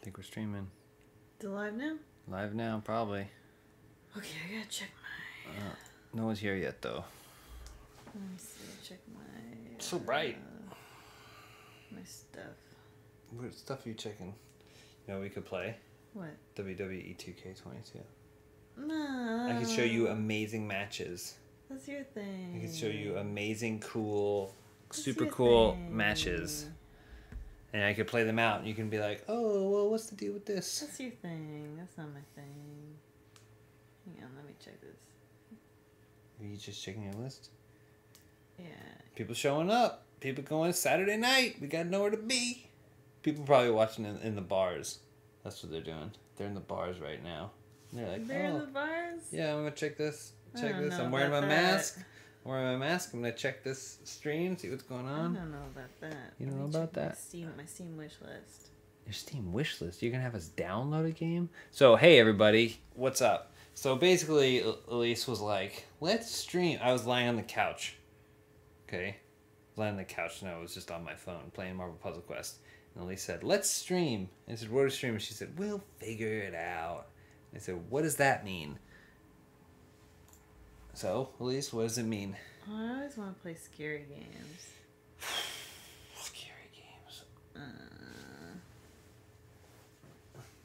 I think we're streaming. Is it live now? Live now, probably. Okay, I gotta check my. Uh, no one's here yet, though. Let me see. Check my. It's so bright. uh, my stuff. What stuff are you checking? You know, we could play What? WWE 2K22. No. I could show you amazing matches. That's your thing. I could show you amazing, cool, That's super cool thing. matches. And I could play them out, and you can be like, oh, well, what's the deal with this? That's your thing. That's not my thing. Hang on, let me check this. Are you just checking your list? Yeah. People showing up. People going Saturday night. We got nowhere to be. People probably watching in, in the bars. That's what they're doing. They're in the bars right now. They're like, They're in oh, the bars. yeah, I'm gonna check this. Check this. I'm wearing my about mask. That. I'm wearing my mask. I'm gonna check this stream, see what's going on. I don't know about that. You don't know about check My that? Steam, my Steam wish list. Your Steam wish list. You're gonna have us download a game. So hey everybody, what's up? So basically, Elyse was like, "Let's stream." I was lying on the couch. Okay, lying on the couch, and I was just on my phone playing Marvel Puzzle Quest. And Elyse said, "Let's stream." And I said, "What is stream?" And she said, "We'll figure it out." And I said, "What does that mean?" So Elyse, what does it mean? Oh, I always want to play scary games. Scary games. Uh,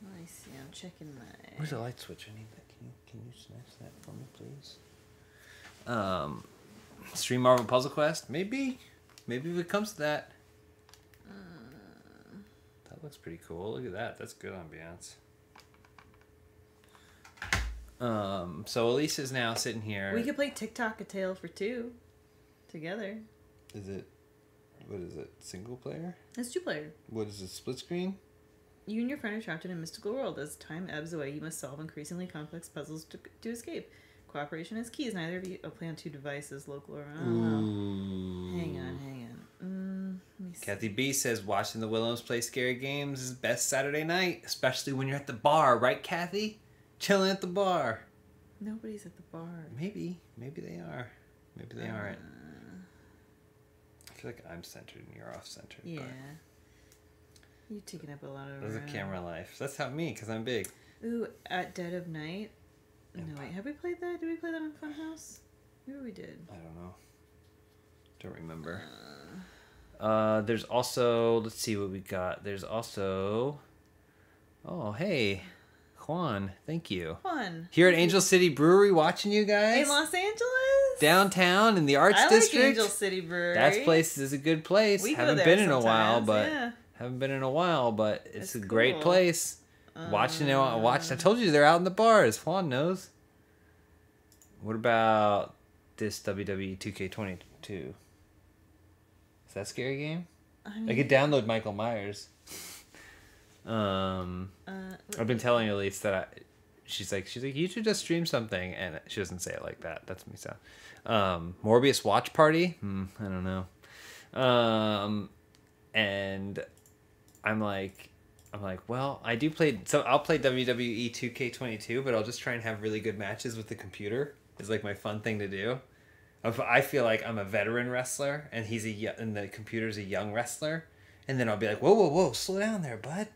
let me see. I'm checking my. Where's the light switch? I need that. Can you can you snatch that for me, please? Um, stream Marvel Puzzle Quest. Maybe, maybe if it comes to that. That looks pretty cool. Look at that. That's good ambiance. Um, so Elyse is now sitting here. We could play Tick Tock a Tale for Two together. Is it? What is it? Single player? It's two player. What is it? Split screen? You and your friend are trapped in a mystical world. As time ebbs away, you must solve increasingly complex puzzles to, to escape. Cooperation is key. As neither of you oh, play on two devices, local or oh, Ooh. Hang on, hang on. Mm, let me see. Kathy B says watching the Willems play scary games is best Saturday night, especially when you're at the bar, right, Kathy? Chilling at the bar. Nobody's at the bar. Maybe, maybe they are. Maybe they aren't. Uh, I feel like I'm centered and you're off centered. yeah. You're taking up a lot of That's a camera life. That's how me, because I'm big. Ooh, at Dead of Night. No wait, have we played that? Did we play that on Funhouse? Maybe we did. I don't know. Don't remember. Uh, Uh, there's also, let's see what we got. There's also, oh, hey, Juan, thank you. Here at Angel City Brewery, watching you guys. In Los Angeles. downtown in the arts I district. like Angel City Brewery. That place is a good place. We haven't been in a while, but yeah. haven't been in a while, but it's, It's a great cool. place. Watching it, Uh, watch. I told you they're out in the bars. Juan knows. What about this WWE 2K22? Is that a scary game? I I could download Michael Myers. Um, uh, I've been telling Elyse that I, she's like she's like you should just stream something, and she doesn't say it like that. That's me sound. Um, Morbius Watch Party. Hmm, I don't know. Um, and I'm like, I'm like, well, I do play. So I'll play WWE 2K22, but I'll just try and have really good matches with the computer. Is like my fun thing to do. I feel like I'm a veteran wrestler, and he's a and the computer's a young wrestler, and then I'll be like, whoa, whoa, whoa, slow down there, bud.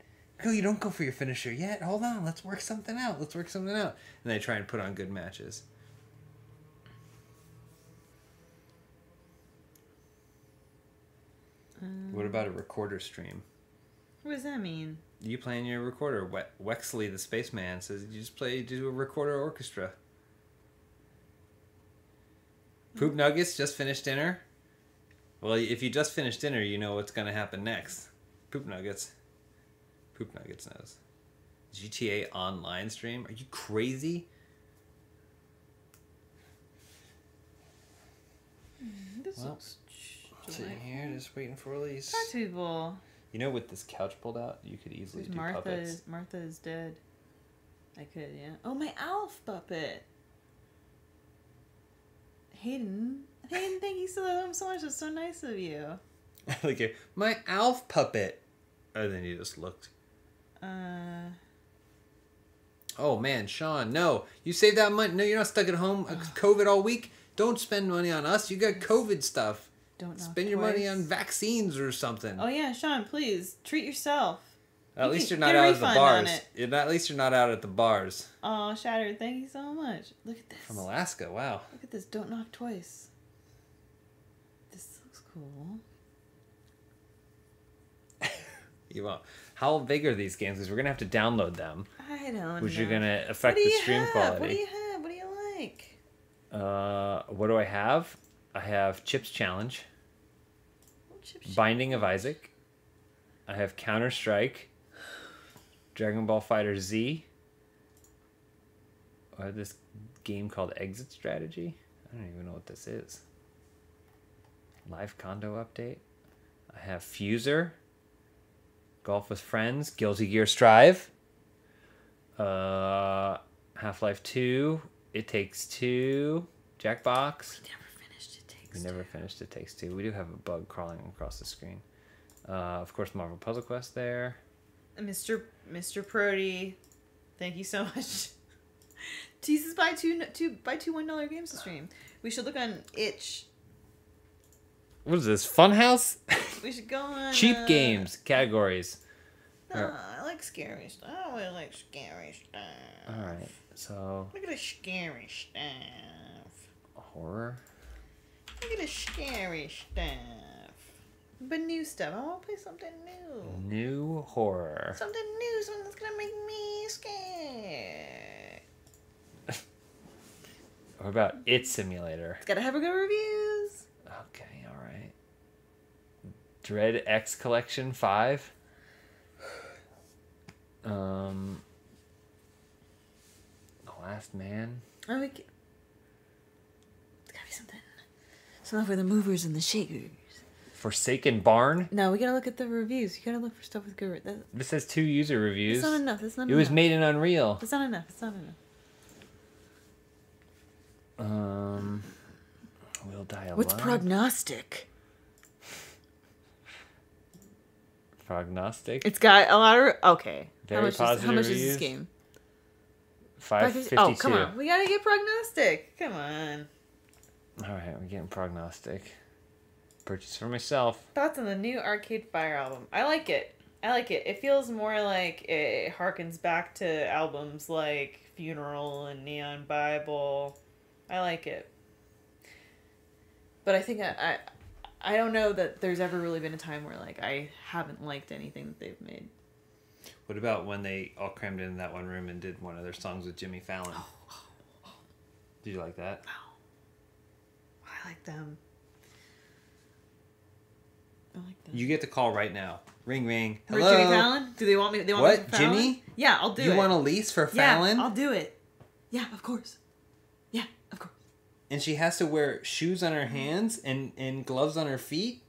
Go, you don't go for your finisher yet. Hold on, let's work something out. Let's work something out. And I try and put on good matches. What about a recorder stream? what does that mean? You playing your recorder. We- Wexley, the spaceman, says you just play, do a recorder orchestra. Poop mm. Nuggets just finished dinner. Well, if you just finished dinner, you know what's gonna happen next. Poop Nuggets. Poop Nuggets knows. GTA Online stream? Are you crazy? Mm, this Well, looks Sitting here, just waiting for release. Talk to people. You know, with this couch pulled out, you could easily There's do Martha. puppets. Is, Martha is dead. I could, yeah. Oh, my Alf puppet. Hayden. Hayden, thank you so, um, so much. That's so nice of you. like my Alf puppet. And then you just looked. Uh, Oh man, Sean, no. You save that money. No, you're not stuck at home. COVID all week. Don't spend money on us. You got COVID stuff. don't knock Spend your money on vaccines or something. Oh yeah, Sean, please treat yourself. At You least can you're not get a out at the refund on bars. it. Not, at least you're not out at the bars Oh, Shattered, thank you so much. Look at this. from Alaska. Wow. Look at this. Don't knock twice. This looks cool. You won't. How big are these games? Because we're gonna have to download them, I don't which know. are gonna affect the stream have? quality. What do you have? What do you like? Uh, what do I have? I have Chips Challenge, What chip shop? Binding of Isaac. I have Counter Strike, Dragon Ball FighterZ. I have this game called Exit Strategy. I don't even know what this is. Live condo update. I have Fuser. Golf with Friends. Guilty Gear Strive. Uh, Half Life 2. It Takes Two. Jackbox. We Never finished it. Takes We Two. never finished It Takes Two. We do have a bug crawling across the screen. Uh, of course, Marvel Puzzle Quest there. Mr. Mr. Prody, thank you so much. Teases buy two two buy two one dollar games to stream. We should look on itch. What is this? Funhouse? We should go on Cheap uh, games categories. No, I like scary stuff. I really like scary stuff. All right. So Look at the scary stuff. horror. Look at the scary stuff. But new stuff. I want to play something new. New horror. Something new. Something that's gonna make me scared. What about It Simulator? It's gotta have a good reviews. Okay, right. Dread X Collection Five. Um. The Last Man. Oh, we ca- It's gotta be something. Something for the movers and the shakers. Forsaken Barn. No, we gotta look at the reviews. You gotta look for stuff with good. re- This has two user reviews. that's not enough. That's not It was made in Unreal. That's not enough. It's not enough. Um, we'll Die Alone. What's prognostic? Prognostic. It's got a lot of. Okay. Very how much, is, how positive much is this game? Five 550 fifty Oh, come on. We gotta get prognostic. Come on. All right, we're getting prognostic. Purchase for myself. Thoughts on the new Arcade Fire album? I like it. I like it. It feels more like it harkens back to albums like Funeral and Neon Bible. I like it. But I think I, I I don't know that there's ever really been a time where like I haven't liked anything that they've made. What about when they all crammed in that one room and did one of their songs with Jimmy Fallon? Oh. Did you like that? I like them. I like them. You get the call right now. Ring ring. For Hello. Jimmy Fallon? Do they want me? They want What, me? Jimmy? Yeah, I'll do you it. You want a lease for yeah, Fallon? I'll do it. Yeah, of course. Yeah, of course. And she has to wear shoes on her hands and, and gloves on her feet?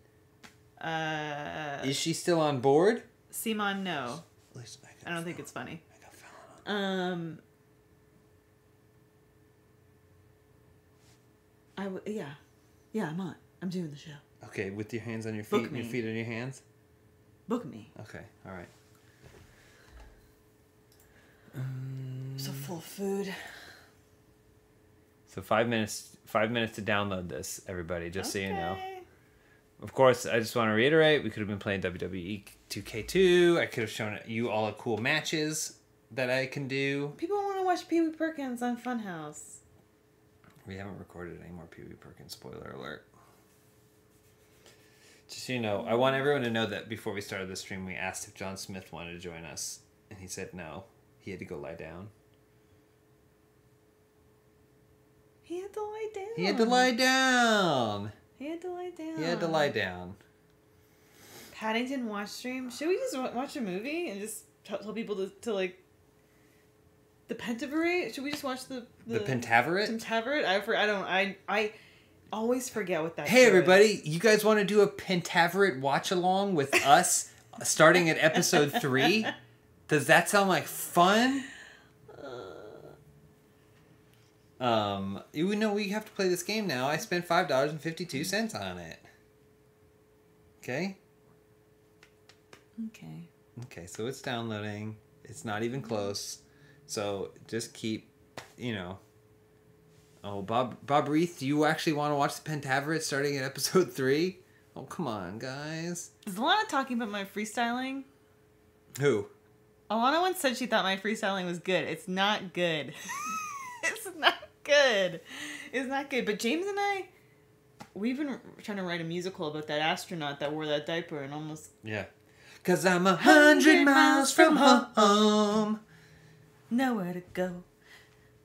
Uh, Is she still on board? Simon, no. Listen, I, I don't think it's funny. I got Um, I w- yeah, yeah. I'm on. I'm doing the show. Okay, with your hands on your Book feet and your me. feet on your hands? Book me. Okay, all right. So full of food. So five minutes five minutes to download this, everybody, just so you know. Of course, I just want to reiterate, we could have been playing WWE 2K2. I could have shown you all the cool matches that I can do. People want to watch Pee Wee Perkins on Funhouse. We haven't recorded any more Pee Wee Perkins, spoiler alert. Just so you know, I want everyone to know that before we started the stream, we asked if John Smith wanted to join us, and he said no. He had to go lie down. He had to lie down. He had to lie down. He had to lie down. He had to lie down. Paddington watch stream. Should we just watch a movie and just tell, tell people to, to like the Pentaverate? Should we just watch the The, Pentaverate? Pentaverate? I for, I don't I I always forget what that. Hey everybody, is. you guys want to do a Pentaverate watch along with us starting at episode 3? Does that sound like fun? Um, you know we have to play this game now. I spent $5.52 on it. Okay? Okay. Okay, so it's downloading. It's not even close. So just keep, you know. Oh, Bob Bob Reith, do you actually want to watch the Pentaverate starting at episode 3? Oh, come on, guys. Is a lot of talking about my freestyling. Who? Alana once said she thought my freestyling was good. It's not good. it's not good. It's not good. But James and I, we've been trying to write a musical about that astronaut that wore that diaper and almost Yeah. Cause I'm a hundred miles from home. nowhere to go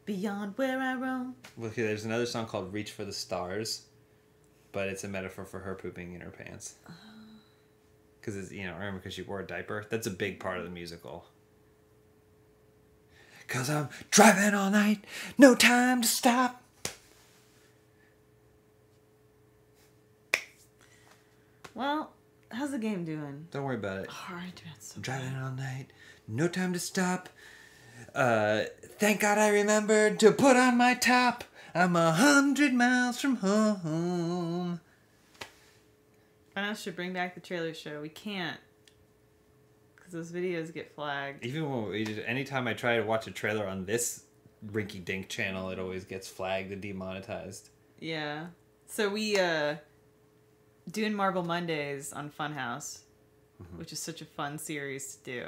beyond where I roam. Well, okay, there's another song called "Reach for the Stars," but it's a metaphor for her pooping in her pants. Oh. Because it's you know remember because she wore a diaper. That's a big part of the musical. Cause I'm driving all night, no time to stop. Well, how's the game doing? Don't worry about it. Oh, so driving all night, no time to stop. Uh, thank God I remembered to put on my top. I'm a hundred miles from home. Funhouse should bring back the trailer show. We can't. Because those videos get flagged. Even when we did, anytime I try to watch a trailer on this rinky dink channel, it always gets flagged and demonetized. Yeah. So we uh doing Marvel Mondays on Funhouse, which is such a fun series to do.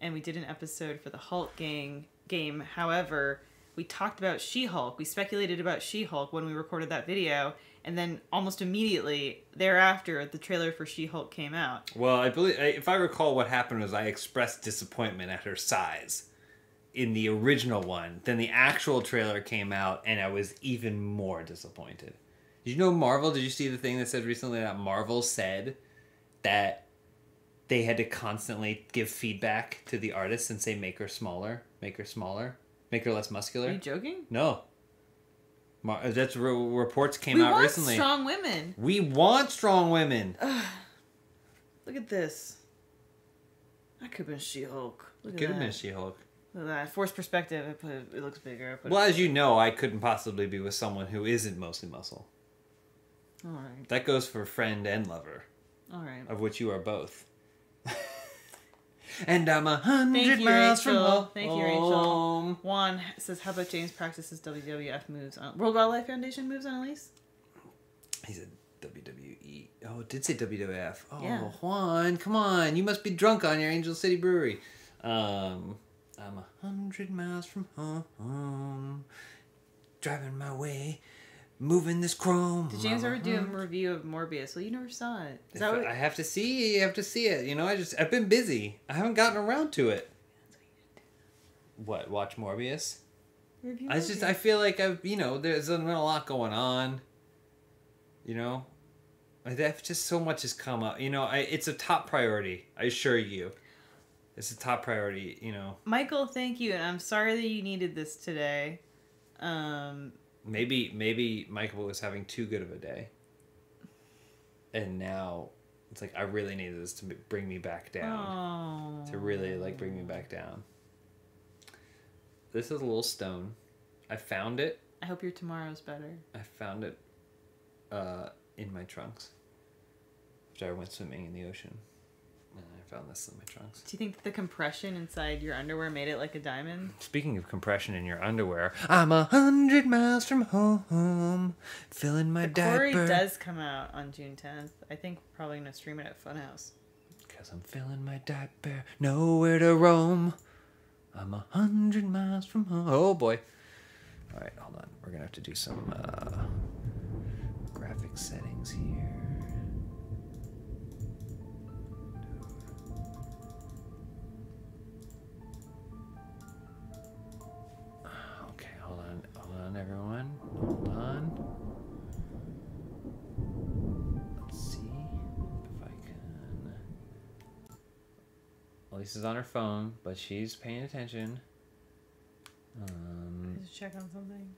And we did an episode for the Hulk gang game. However, we talked about She-Hulk. We speculated about She-Hulk when we recorded that video, and then almost immediately thereafter the trailer for She-Hulk came out. Well, I believe if I recall, what happened was I expressed disappointment at her size in the original one. Then the actual trailer came out, and I was even more disappointed. Did you know Marvel? Did you see the thing that said recently that Marvel said that they had to constantly give feedback to the artists and say make her smaller, make her smaller, make her less muscular? Are you joking? No. Uh, that's re- reports came we out want recently. strong women. We want strong women. Look at this. I could have been She-Hulk. Look at Could have been She-Hulk. Look at that. Forced perspective. I put it, it looks bigger. Well, as you know, I couldn't possibly be with someone who isn't mostly muscle. all right. That goes for friend and lover, All right. of which you are both. and I'm a hundred miles from home. Thank you, Rachel. Juan says, "How about James practices WWF moves on World Wildlife Foundation moves on Elyse?" He said WWE. Oh, it did say WWF. Oh, Yeah. Juan, come on. You must be drunk on your Angel City Brewery. Um, I'm a hundred miles from home. Driving my way. Moving this chrome. Did James ever do a Uh-huh. review of Morbius? Well, you never saw it. Is that what? I have to see. I have to see it. You know, I just I've been busy. I haven't gotten around to it. What? Watch Morbius? review I just I feel like I've you know there's been a lot going on. You know, I've just so much has come up. You know, I it's a top priority. I assure you, it's a top priority. You know, Michael, thank you, and I'm sorry that you needed this today. Um, maybe maybe Michael was having too good of a day, and now it's like I really need this to bring me back down. oh, to really like bring me back down. This is a little stone. I found it. I hope your tomorrow's better. I found it uh, in my trunks. After I went swimming in the ocean, found this in my trunks. Do you think the compression inside your underwear made it like a diamond? Speaking of compression in your underwear, I'm a hundred miles from home, filling my Corey diaper. does come out on June 10th. I think we're probably gonna stream it at Funhouse. Cause I'm filling my diaper, nowhere to roam. I'm a hundred miles from home. Oh boy. All right, hold on. We're gonna have to do some uh, graphic settings here. On, everyone. Hold on. Let's see if I can. Lisa's on her phone, but she's paying attention. Um, Just check on something.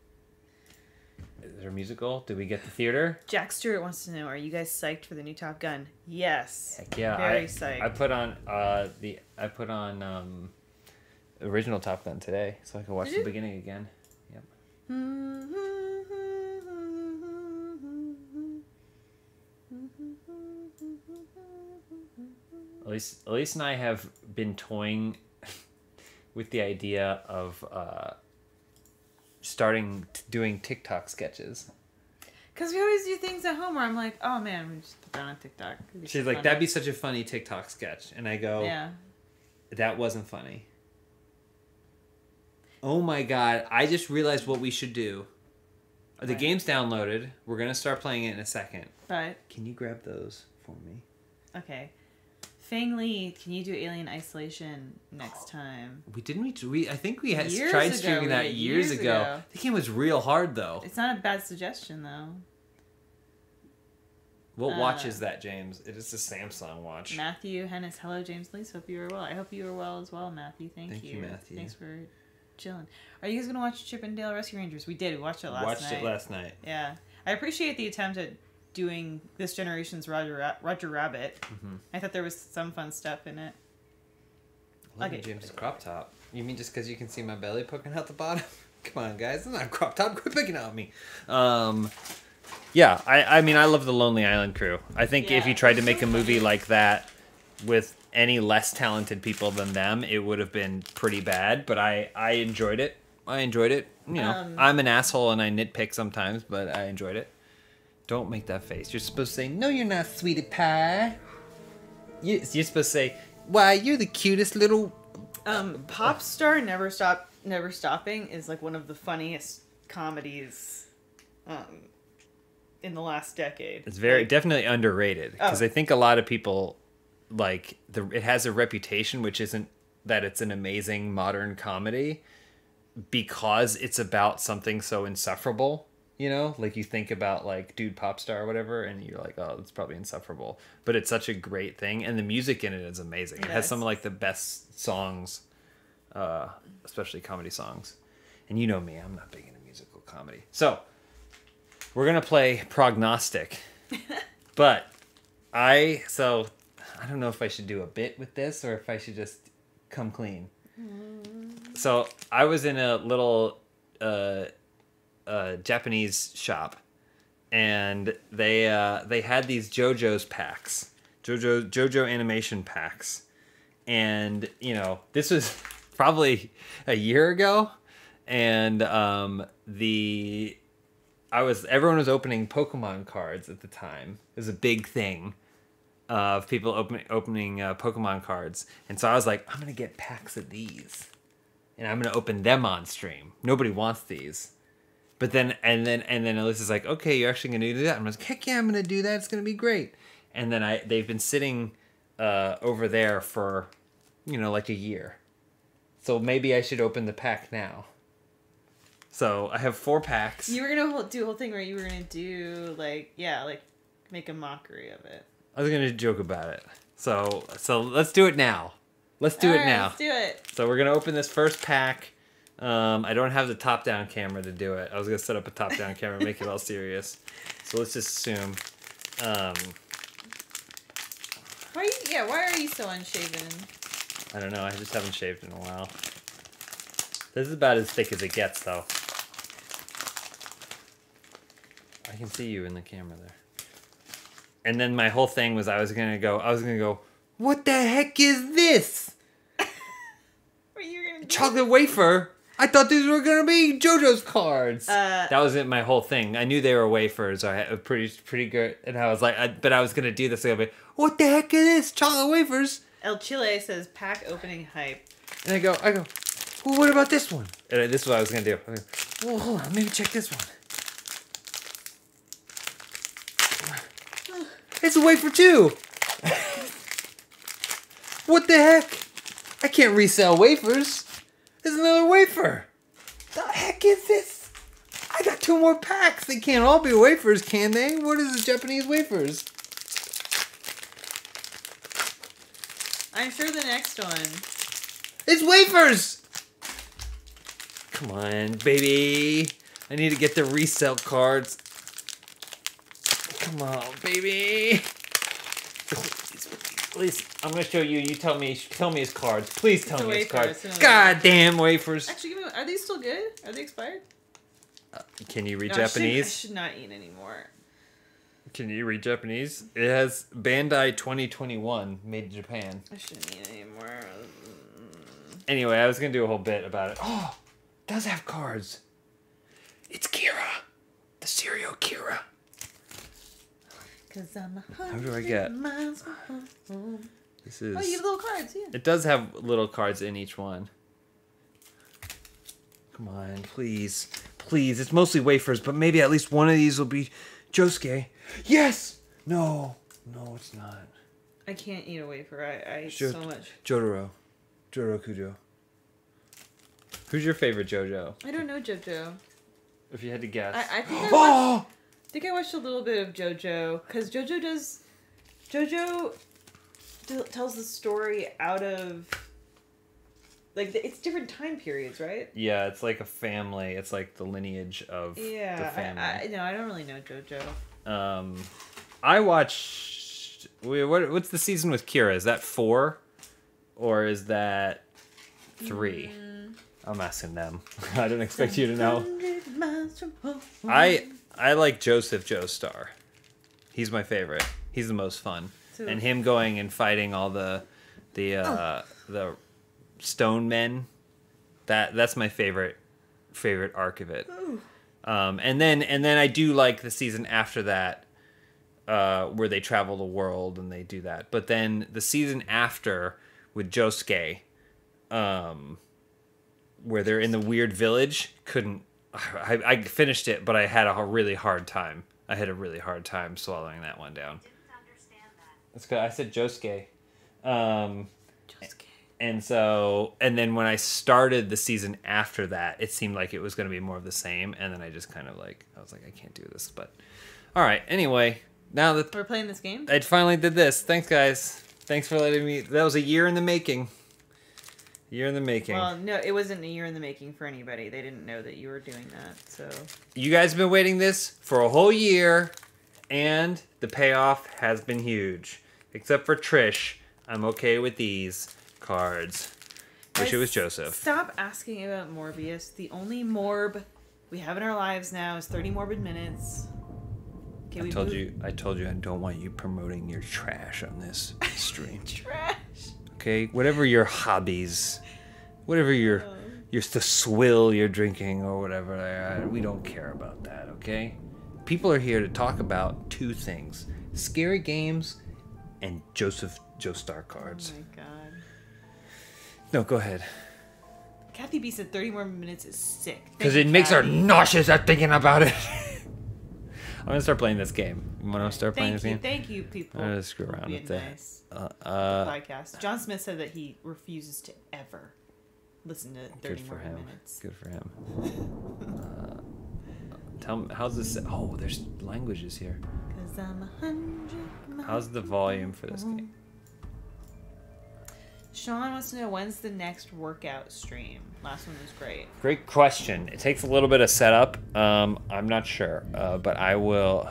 is there a musical? Did we get the theater? Jack Stewart wants to know: Are you guys psyched for the new Top Gun? Yes. Heck yeah! Very I, psyched. I put on uh the I put on um original Top Gun today, so I can watch Did the you? beginning again. Elyse, Elyse and I have been toying with the idea of uh, starting t- doing TikTok sketches. Because we always do things at home where I'm like, oh man, we just put that on TikTok. She's so like, funny." that'd be such a funny TikTok sketch. And I go, Yeah. That wasn't funny. Oh my god! I just realized what we should do. The What? game's downloaded. We're gonna start playing it in a second. But Can you grab those for me? okay. Fang Lee, can you do Alien Isolation next time? We didn't we, we I think we had Years tried ago, streaming that years, years ago. ago. The game was real hard though. It's not a bad suggestion though. What watch uh, is that, James? It is a Samsung watch. Matthew Hennis, hello James Lees. Hope you are well. I hope you are well as well, Matthew. Thank, Thank you, Matthew. Thanks for chilling. Are you guys gonna watch Chip and Dale Rescue Rangers? We did. We watched it last Watched night. Watched it last night. Yeah, I appreciate the attempt at doing this generation's Roger Ra- Roger Rabbit. Mhm. I thought there was some fun stuff in it. Look Okay. at James's crop top. You mean just because you can see my belly poking out the bottom? Come on, guys. It's not a crop top. Quit picking on me. Um, yeah, I, I mean, I love the Lonely Island crew. I think if you tried to make a movie like that with any less talented people than them, it would have been pretty bad. But I, I enjoyed it. I enjoyed it. You know, Um, I'm an asshole and I nitpick sometimes, but I enjoyed it. Don't make that face. You're supposed to say, "No, you're not, sweetie pie." You, you're supposed to say, "Why, you're the cutest little Um, Pop Star Never Stop Never Stopping is like one of the funniest comedies um, in the last decade. It's very Like, definitely underrated because Oh. I think a lot of people like the it has a reputation which isn't that it's an amazing modern comedy because it's about something so insufferable. You know, like you think about like dude pop star or whatever, and you're like, oh, it's probably insufferable. But it's such a great thing, and the music in it is amazing. It has Yes. some of like the best songs, uh, especially comedy songs. And you know me, I'm not big into musical comedy. So we're gonna play prognostic. but I so I don't know if I should do a bit with this or if I should just come clean. So I was in a little uh, uh, Japanese shop, and they uh, they had these JoJo's packs, JoJo JoJo animation packs, and you know this was probably a year ago, and um, the I was everyone was opening Pokemon cards at the time. It was a big thing of people opening opening uh, Pokemon cards, and so I was like, I'm gonna get packs of these, and I'm gonna open them on stream. Nobody wants these, but then and then and then Alyssa's like, okay, you're actually gonna do that. I'm like, heck yeah, I'm gonna do that. It's gonna be great. And then I they've been sitting uh, over there for, you know, like a year. So maybe I should open the pack now. So I have four packs. You were gonna do a whole thing where you were gonna do like yeah, like make a mockery of it. I was gonna joke about it. So so let's do it now. Let's do it Alright, now. Let's do it. So we're gonna open this first pack. Um, I don't have the top down camera to do it. I was gonna set up a top down camera, make it all serious. So let's just assume. Um, Why? Are you, yeah. Why are you so unshaven? I don't know. I just haven't shaved in a while. This is about as thick as it gets, though. I can see you in the camera there. And then my whole thing was I was gonna go. I was gonna go. What the heck is this? You gonna do? chocolate wafer. I thought these were gonna be JoJo's cards. Uh, that was it. My whole thing. I knew they were wafers. I had a pretty pretty good, and I was like, I, but I was gonna do this. I'll be, what the heck is this? Chocolate wafers. El Chile says pack opening hype. And I go, I go, well, what about this one? And this is what I was gonna do. I go, well, hold on, maybe check this one. It's a wafer too. what the heck? I can't resell wafers. There's another wafer. The heck is this? I got two more packs. They can't all be wafers, can they? What is the Japanese wafers? I'm sure the next one. It's wafers! Come on, baby. I need to get the resell cards. Come on, baby. Please, please. I'm gonna show you. You tell me. Tell me his cards. Please tell It's me his wafer, cards. it's another God damn wafers. Actually, give me. Are these still good? Are they expired? Uh, can you read No, I should- I Japanese? should not eat anymore. Can you read Japanese? It has Bandai 2021 made in Japan. I shouldn't eat anymore. Anyway, I was gonna do a whole bit about it. Oh, it does have cards. It's Kira, the serial Kira. Cause I'm a do I get? miles. This is. Oh, you have little cards, yeah. It does have little cards in each one. Come on, please. Please. It's mostly wafers, but maybe at least one of these will be Josuke. Yes! No. No, it's not. I can't eat a wafer. I, I eat Sure. so much. Jotaro. Jotaro Kujo. Who's your favorite JoJo? I don't know JoJo. If you had to guess. I, I think I watched, oh! I think I watched a little bit of JoJo because JoJo does JoJo tells the story out of like it's different time periods, right? Yeah, it's like a family. It's like the lineage of Yeah, the family. I, I no, I don't really know JoJo. Um, I watched. What what's the season with Kira? Is that four, or is that three? Mm. I'm asking them. I don't expect you to know. 100 miles from home. I I like Joseph Joestar. He's my favorite. He's the most fun, So- and him going and fighting all the the uh, the stone men. That that's my favorite favorite arc of it. Um, and then and then I do like the season after that, uh, where they travel the world and they do that. But then the season after with Josuke, um, where they're in the weird village, couldn't. I, I finished it, but I had a really hard time. I had a really hard time swallowing that one down. Didn't understand that. That's good. I said Josuke. Um, Josuke. and so, and then when I started the season after that, it seemed like it was going to be more of the same. And then I just kind of like, I was like, I can't do this. But all right. Anyway, now that We're playing this game. I finally did this, thanks guys. Thanks for letting me. That was a year in the making. Year in the making. Well, no, it wasn't a year in the making for anybody. They didn't know that you were doing that. So you guys have been waiting this for a whole year, and the payoff has been huge. Except for Trish, I'm okay with these cards. Wish it was Joseph. Stop asking about Morbius. The only Morb we have in our lives now is 30 morbid minutes. Okay, I told moved- you. I told you I don't want you promoting your trash on this stream. Trash. Okay, whatever your hobbies, whatever your your the swill you're drinking or whatever, we don't care about that. Okay, people are here to talk about two things: scary games and Joseph Joestar Oh cards. Oh my god. No, go ahead. Kathy B said 30 more minutes is sick. Because it you, makes her nauseous at thinking about it. I'm gonna start playing this game. You wanna start playing Thank this you, game? thank you, people. I'm gonna screw around with that. nice. Uh, uh, podcast. John Smith said that he refuses to ever listen to 30 good for more him. minutes. Good for him. Uh, tell me, how's this? Oh, there's languages here. Cause I'm a hundred How's the volume for this game? Sean wants to know when's the next workout stream. Last one was great. Great question. It takes a little bit of setup. Um, I'm not sure, uh, but I will.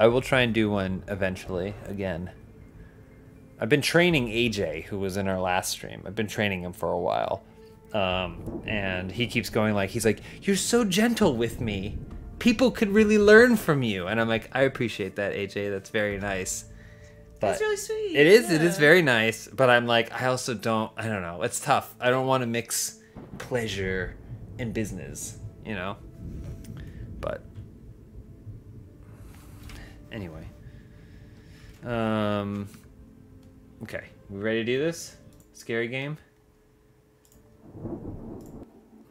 I will try and do one eventually again. I've been training AJ, who was in our last stream. I've been training him for a while, um, and he keeps going like he's like, "You're so gentle with me. People could really learn from you." And I'm like, "I appreciate that, AJ. That's very nice." But That's really sweet. it is. It is very nice, but I'm like, I also don't. I don't know. It's tough. I don't want to mix pleasure and business. You know. But anyway. Um. Okay, we ready to do this? Scary game.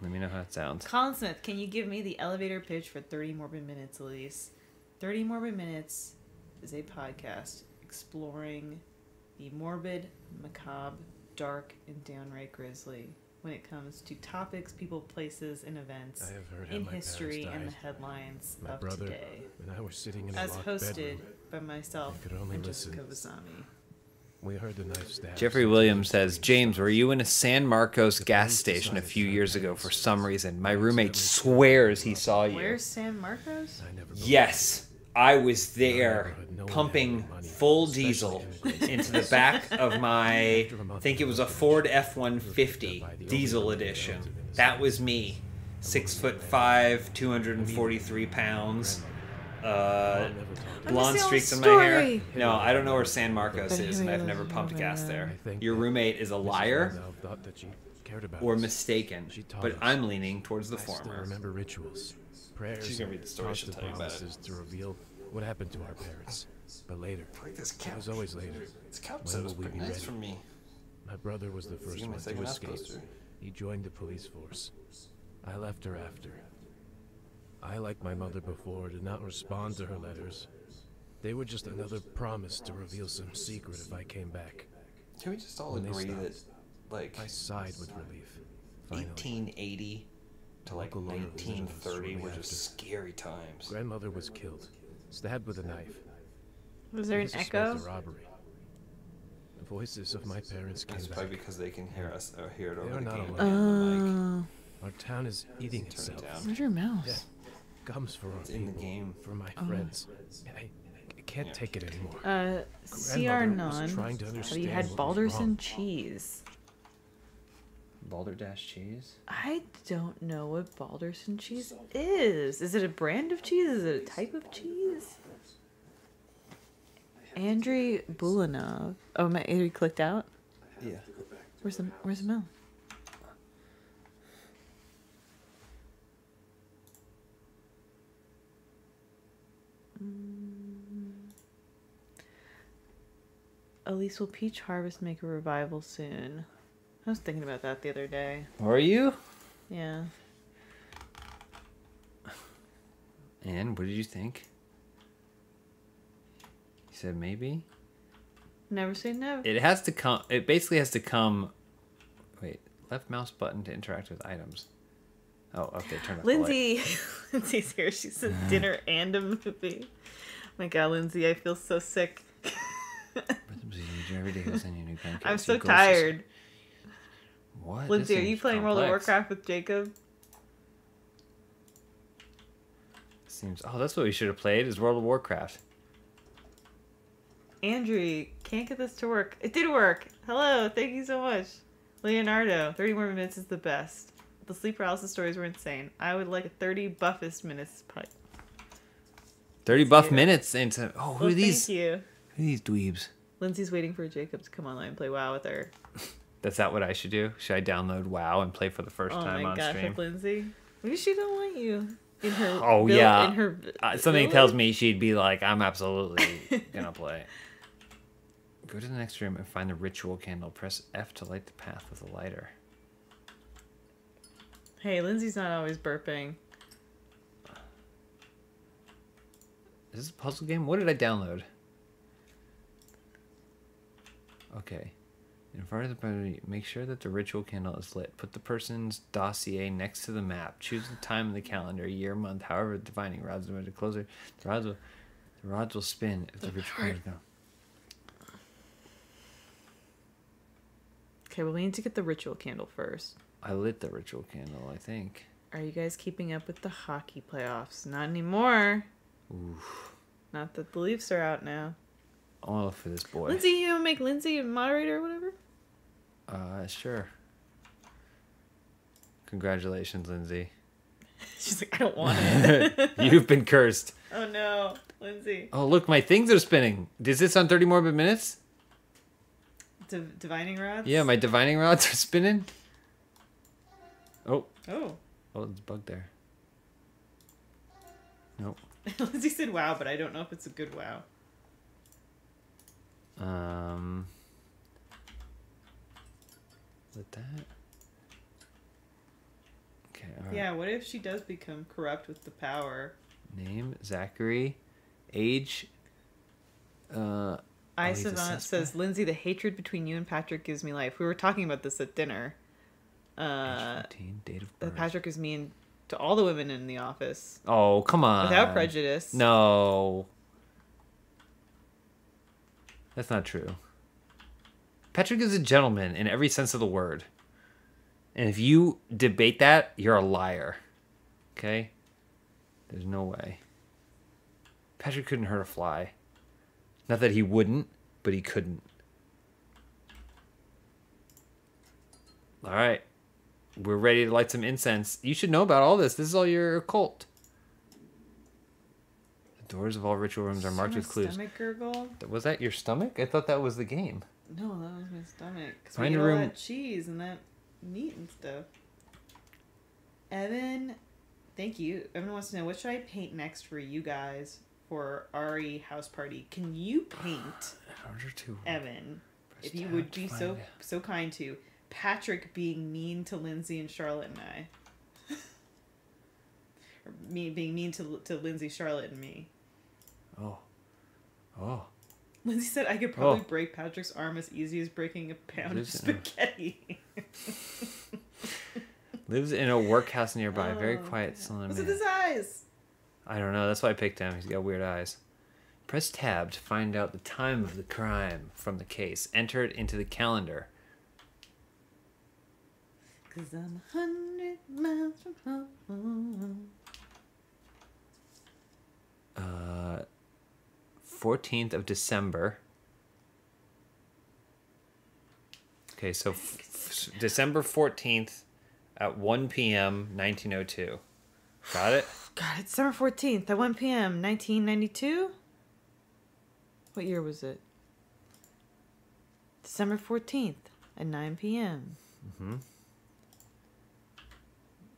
Let me know how it sounds. Colin Smith, can you give me the elevator pitch for 30 Morbid Minutes, Elyse? 30 Morbid Minutes is a podcast exploring the morbid, macabre, dark, and downright grisly when it comes to topics, people, places, and events I have heard how in history and the headlines My of brother, today. when I was sitting in a As hosted bedroom, by myself could only and listen. Jessica Vasami. we heard the knife stab. Jeffrey Williams says, James, were you in a San Marcos gas station a few years ago for some reason? My roommate swears he saw you. Where's San Marcos? I never Yes, I was there no pumping had any money, full diesel into the back of my, After a month I think it was a Ford F-150 picked up by the diesel edition. relative in the That was me, six foot five, 243 pounds, uh, I'll never talk blonde streaks in my hair. No, I don't know where San Marcos is, here and we I've never pumped gas there. Your roommate is a liar Randall thought that she cared about or mistaken, but. I'm leaning towards the I still former. remember rituals, prayers, She's gonna read the story, she'll tell you about it. to reveal what happened to our parents. But later, I like this it was always later. This couch set was pretty nice for me. My brother was the first give me a one to escape. poster. He joined the police force. I left her after. I, like my mother before, did not respond to her letters. They were just another promise to reveal some secret if I came back. Can we just all When agree stopped, that, like, I sighed with relief. Finally, 1880 to like Local lawyer visited us 1930 shortly were just scary times. grandmother was killed, stabbed with a knife. Was there an suspect echo? a robbery. The voices of my parents came That's back. probably because they can hear us or hear it over They're the not game alone. and the mic. Oh, Our town is eating Turn it itself. down. where's your mouse? Yeah. Comes for our It's in the game. for my Oh. friends. I, I can't Yeah. take it anymore. Uh, CR non. trying to Have you had what was Balderson cheese? Balderdash cheese? I don't know what Balderson cheese is. Is it a brand of cheese? Is it a type of cheese? Andrei Bulanov. Oh, my, he clicked out. Yeah. Where's the Where's the mail? Mm. Elyse will Peach Harvest make a revival soon. I was thinking about that the other day. Are you? Yeah. And what did you think? Said maybe? Never say never. It has to come. It basically has to come. Wait, left mouse button to interact with items. Oh, okay. Turn off. Lindsay, Lindsay's here. She said dinner and a movie. Oh my God, Lindsay, I feel so sick. Every day send you new. I'm so tired. What? Lindsay, are you playing World of. Warcraft with Jacob? Seems. Oh, that's what we should have played. Is World of Warcraft. Andrew, can't get this to work. It did work. Hello, thank you so much. Leonardo, 30 more minutes is the best. The sleep paralysis stories were insane. I would like a 30 buffest minutes. Probably. Thirty buff Yeah. minutes into. Oh, who Well, are these? thank you. Who are these dweebs? Lindsay's waiting for Jacob to come online and play WoW with her. That's not what I should do. Should I download WoW and play for the first oh time my on gosh, stream? with Lindsay. Maybe she don't want you in her. Oh, vil- yeah. In her Uh, something tells me she'd be like, I'm absolutely gonna play. Go to the next room and find the ritual candle. Press F to light the path with a lighter. Hey, Lindsay's not always burping. Is this a puzzle game? What did I download? Okay. In front of the party, make sure that the ritual candle is lit. Put the person's dossier next to the map. Choose the time in the calendar, year, month, however the divining rods are to closer. The rods will, the rods will spin if the ritual candle Okay, well, we need to get the ritual candle first. I lit the ritual candle, I think. Are you guys keeping up with the hockey playoffs? Not anymore. Oof. Not that the Leafs are out now. I want to look for this boy. Lindsay, you know, make Lindsay a moderator or whatever? Uh, sure. Congratulations, Lindsay. She's like, I don't want it. You've been cursed. oh no, Lindsay. Oh, look, my things are spinning. Is this on 30 more minutes? Div- divining rods? Yeah, my divining rods are spinning. Oh, Oh. oh, there's a bug there. Nope. Lindsay said wow, but I don't know if it's a good wow. Um. With that. Okay. All right. Yeah, what if she does become corrupt with the power? Name Zachary. Age. Uh. I Savant says? Lindsay, the hatred between you and Patrick gives me life. We were talking about this at dinner. Uh, age 14. Date of birth. Patrick is mean to all the women in the office Oh come on. without prejudice. No. That's not true. Patrick is a gentleman in every sense of the word. And if you debate that, you're a liar. Okay? There's no way. Patrick couldn't hurt a fly. Not that he wouldn't, but he couldn't. All right. We're ready to light some incense. You should know about all this. This is all your occult. The doors of all ritual rooms are marked with clues. Stomach gurgle? Was that your stomach? I thought that was the game. No, that was my stomach. Because Find we a ate all room- that cheese and that meat and stuff. Evan, thank you. Evan wants to know what should I paint next for you guys for Ari House Party. Can you paint Evan, if you would be so it. so kind to Patrick being mean to Lindsay and Charlotte and I, or me being mean to to Lindsay, Charlotte, and me. Oh. Oh. Lindsay said I could probably Oh. break Patrick's arm as easy as breaking a pound of Lives in- spaghetti. Lives in a workhouse nearby. Very Oh, quiet, silent What's man. with his eyes? I don't know. That's why I picked him. He's got weird eyes. Press tab to find out the time of the crime from the case. Enter it into the calendar. Cause I'm a hundred miles from home. Uh, 14th of December. Okay, so December 14th at 1 p.m. 1902. Got it? God, it's December 14th at 1 p.m. 1992? What year was it? December 14th at 9 p.m. Mm-hmm.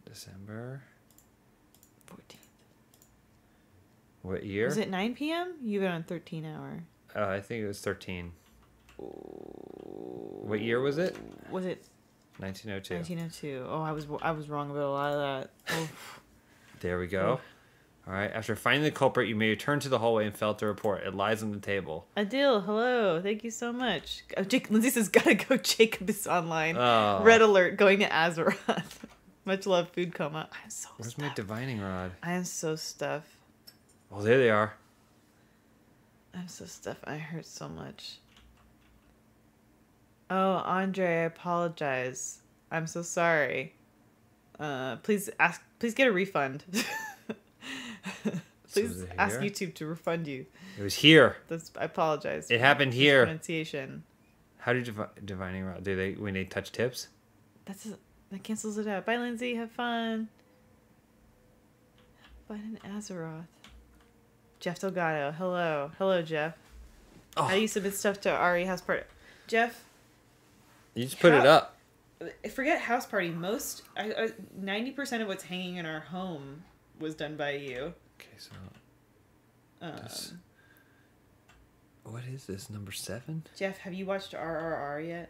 December. 14th. What year? Was it 9 p.m.? You got on 13 hour. Uh, I think it was 13. What year was it? Was it 1902. 1902? Oh, I was I was wrong about a lot of that. There we go. All right. After finding the culprit, you may return to the hallway and fill out the report. It lies on the table. Adil, hello. Thank you so much. Oh, Jake, Lindsay says, gotta go. Jacob is online. Oh. Red alert, going to Azeroth. Much love, food coma. I'm so Where's my divining rod? I am so stuffed. Oh, there they are. I'm so stuffed. I hurt so much. Oh, Andre, I apologize. I'm so sorry. Uh, please ask. Please get a refund. please it ask? YouTube to refund you. It was here. That's. I apologize. It happened here. Pronunciation. How do divi- divining rod? Do they when they touch tips? That's that cancels it out. Bye, Lindsay. Have fun. Fun in Azeroth. Jeff Delgado. Hello. Hello, Jeff. Oh, How do you submit stuff to RE House Party? Jeff, you just put it up. Forget House Party. Most, ninety percent of what's hanging in our home was done by you. Okay, so Um, This- what is this number seven? Jeff, have you watched RRR yet?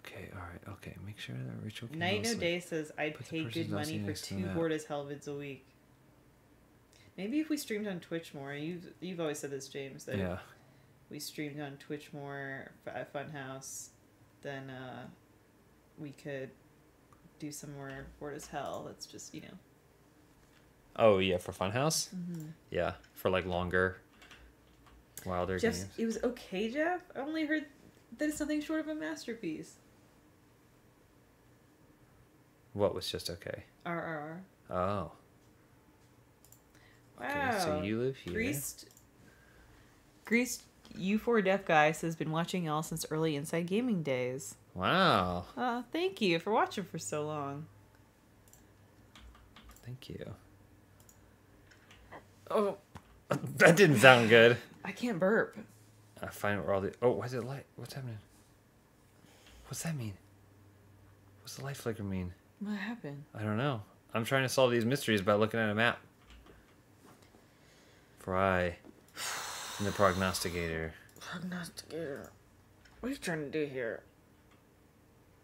Okay, all right, okay. Make sure that Rachel. can Night No also- Day says I'd pay good money for two bored as Helvids a week. Maybe if we streamed on Twitch more, you've you've always said this, James, that Yeah. We streamed on Twitch more at Funhouse, then uh, we could do some more bored as hell. That's just you know. Oh yeah, for Funhouse. Mm-hmm. Yeah, for like longer, wilder Jeff, games. it was okay, Jeff. I only heard that it's nothing short of a masterpiece. What was just okay? RRR. Oh. Wow. Okay, so you live here. Greased. Greased U4 Deaf Guy has been watching y'all since early Inside Gaming days. Wow. Uh, thank you for watching for so long. Thank you. Oh, that didn't sound good. I can't burp. I find where all the. Oh, why is it light? What's happening? What's that mean? What's the light flicker mean? What happened? I don't know. I'm trying to solve these mysteries by looking at a map. Fry. And the prognosticator. Prognosticator. What are you trying to do here?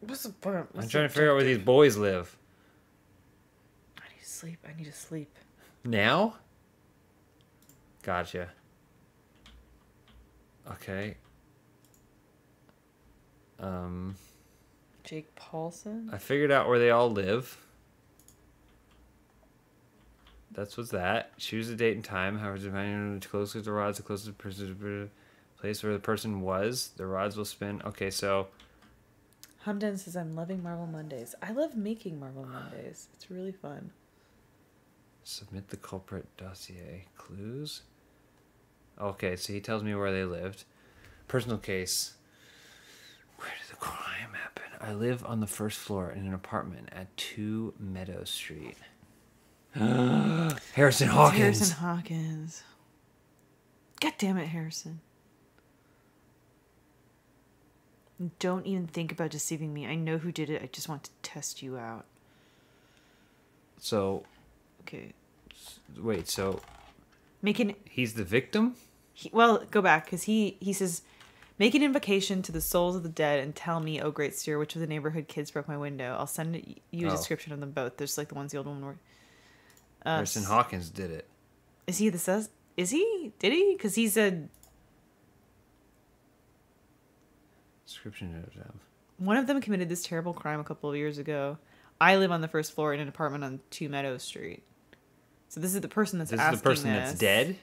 What's the point? I'm trying to figure out where these boys live. I need to sleep. I need to sleep. Now? Gotcha. Okay. Um, Jake Paulson? I figured out where they all live. That's what's that. Choose a date and time. However, depending the closer to the rods, the closer to the person- place where the person was, the rods will spin. Okay, so Humden says I'm loving Marvel Mondays. I love making Marvel Mondays. It's really fun. submit the culprit dossier. Clues. Okay, so he tells me where they lived. Personal case. Where did the crime happen? I live on the first floor in an apartment at 2 Meadow Street. Harrison It's Hawkins. Harrison Hawkins. God damn it, Harrison. Don't even think about deceiving me. I know who did it. I just want to test you out. So Okay. Wait, so Make an he's the victim? he, well, go back because he he says, make an invocation to the souls of the dead and tell me, oh great seer, which of the neighborhood kids broke my window. I'll send you a Oh. description of them both. There's like the ones the old woman were. Uh, Harrison Hawkins did it. Is he the sus? Is he? Did he? Because he said Description of them. one of them committed this terrible crime a couple of years ago. I live on the first floor in an apartment on Two Meadows Street. So this is the person that's This is the person that's dead.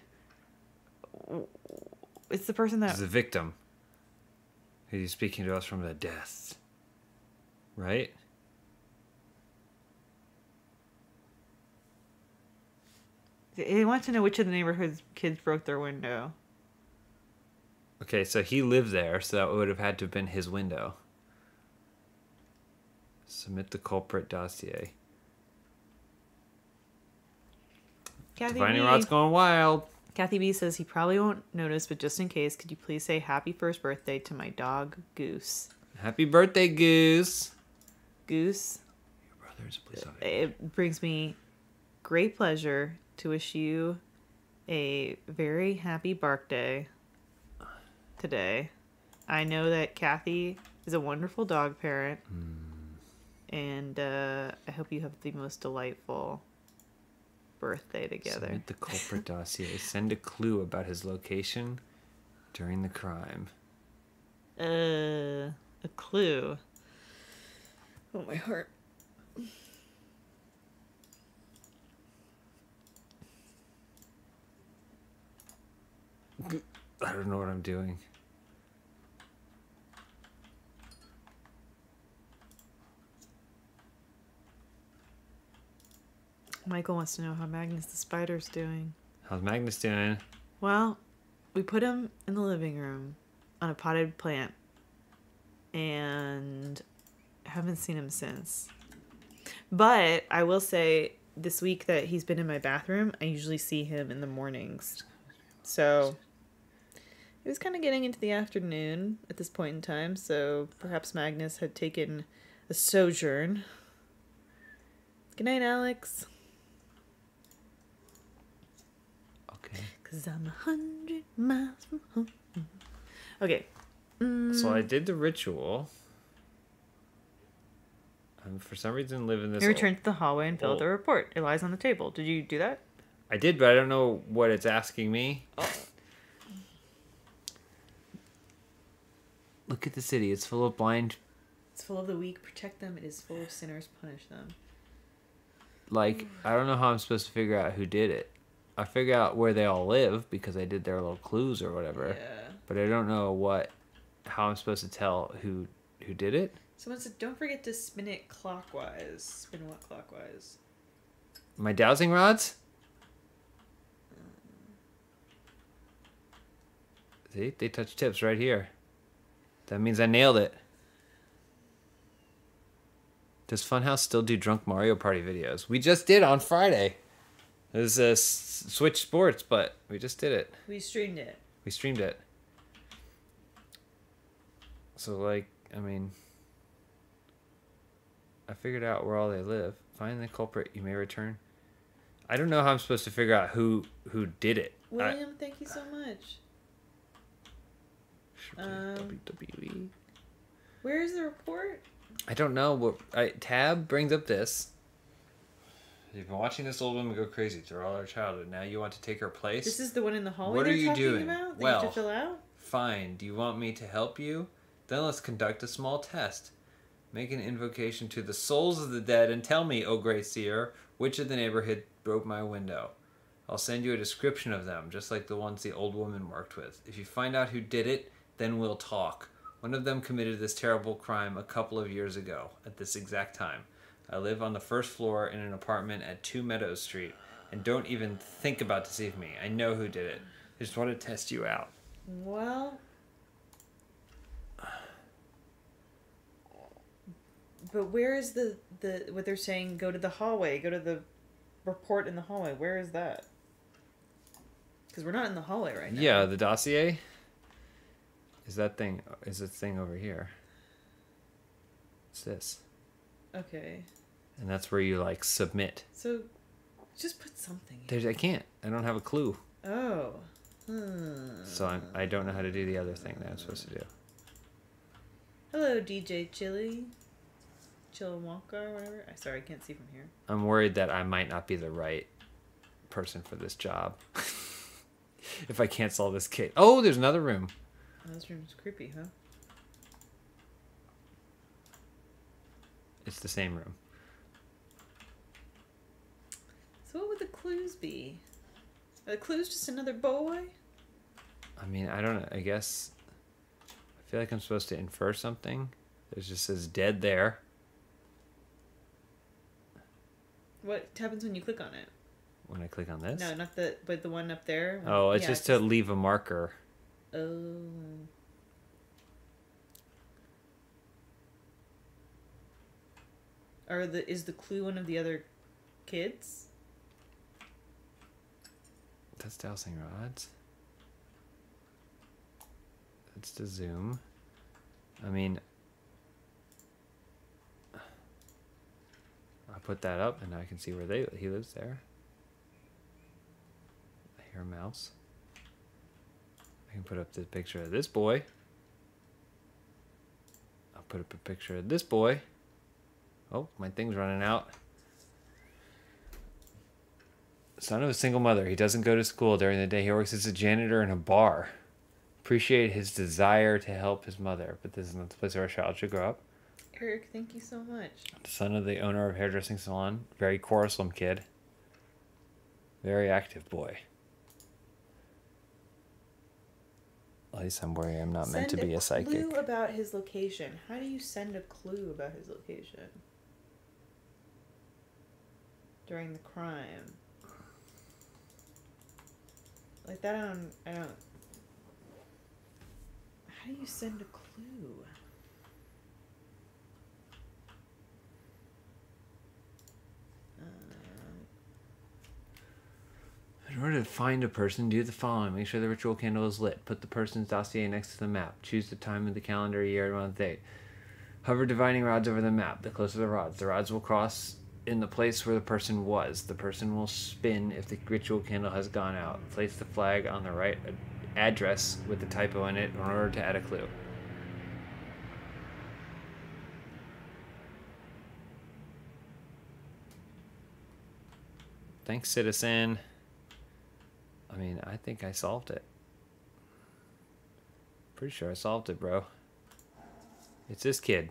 It's the person This that is the victim. He's speaking to us from the death. Right? They want to know which of the neighborhood's kids broke their window. Okay, so he lived there, so that would have had to have been his window. Submit the culprit dossier. Kathy Divining B. Rod's going wild. Kathy B says he probably won't notice, but just in case, could you please say happy first birthday to my dog Goose? Happy birthday, Goose. Goose, Your brother is a police officer. it brings me great pleasure to wish you a very happy birthday today. I know that Kathy is a wonderful dog parent, and uh, I hope you have the most delightful birthday together. Submit the culprit dossier. Send a clue about his location during the crime. Uh, a clue. Oh, my heart. I don't know what I'm doing. Michael wants to know how Magnus the spider's doing. How's Magnus doing? Well, we put him in the living room on a potted plant and haven't seen him since. But I will say this week that he's been in my bathroom, I usually see him in the mornings. So it was kind of getting into the afternoon at this point in time, so perhaps Magnus had taken a sojourn. Good night, Alex. Okay. Cause I'm a hundred miles from home. Okay. Mm, So I did the ritual. And for some reason, live in this. I returned to the hallway and filled out the Oh. report. It lies on the table. Did you do that? I did, but I don't know what it's asking me. Look at the city. It's full of blind. It's full of the weak. Protect them. It is full of sinners. Punish them. Like I don't know how I'm supposed to figure out who did it. I figure out where they all live because I did their little clues or whatever. Yeah. But I don't know what, how I'm supposed to tell who who did it. Someone said, "Don't forget to spin it clockwise." Spin what clockwise? My dowsing rods. Mm. See, they touch tips right here. That means I nailed it. Does Funhouse still do drunk Mario Party videos? We just did on Friday. It was S- Switch Sports, but we just did it. We streamed it. We streamed it. So, like, I mean, I figured out where all they live. Find the culprit. You may return. I don't know how I'm supposed to figure out who who did it. I- William, thank you so much. Um, WWE. Where is the report? I don't know what I, Tab brings up this. You've been watching this old woman go crazy through all her childhood. Now you want to take her place. This is the one in the hallway. What are you doing? About that you Well- have to fill out. Fine. Do you want me to help you? Then let's conduct a small test. Make an invocation to the souls of the dead and tell me, O great seer, which of the neighborhood broke my window. I'll send you a description of them, just like the ones the old woman worked with. If you find out who did it, then we'll talk. One of them committed this terrible crime a couple of years ago, at this exact time. I live on the first floor in an apartment at 2 Meadows Street, and don't even think about deceiving me. I know who did it. I just want to test you out. Well, but where is the the what they're saying? Go to the hallway. Go to the report in the hallway. Where is that? Because we're not in the hallway right now. Yeah, the dossier is that thing. Is this thing over here? It's this, Okay. and that's where you like submit. So, Just put something. in. There's, I can't. I don't have a clue. Oh. Hmm. So I'm, I don't know how to do the other thing that I'm supposed to do. Hello, DJ Chili. Chillawonka or whatever. I sorry, I can't see from here. I'm worried that I might not be the right person for this job. if I can't solve this case. Oh, there's another room. Oh, this room's creepy, huh? It's the same room. So what would the clues be? Are the clues just another boy? I mean, I don't know. I guess I feel like I'm supposed to infer something. It just says dead there. What happens when you click on it? When I click on this. No, not the but the one up there. Oh, it's Yeah, just to leave a marker. Oh. Are the is the clue one of the other kids? That's dowsing rods. That's the zoom. I mean, I put that up and I can see where they he lives there. I hear a mouse. I can put up the picture of this boy. I'll put up a picture of this boy. Oh, my thing's running out. Son of a single mother. He doesn't go to school during the day. He works as a janitor in a bar. Appreciate his desire to help his mother, but this is not the place where a child should grow up. Eric, thank you so much. The son of the owner of hairdressing salon. Very quarrelsome kid. Very active boy. Least I'm worried I'm not meant to Send be a psychic. Clue about his location. How do you send a clue about his location during the crime? Like that, I don't. I don't. How do you send a clue? In order to find a person, do the following. Make sure the ritual candle is lit. Put the person's dossier next to the map. Choose the time of the calendar, year, and month, date. Hover divining rods over the map. The closer the rods, the rods will cross in the place where the person was. The person will spin if the ritual candle has gone out. Place the flag on the right address with the typo in it in order to add a clue. Thanks, citizen. I mean, I think I solved it. Pretty sure I solved it, bro. It's this kid.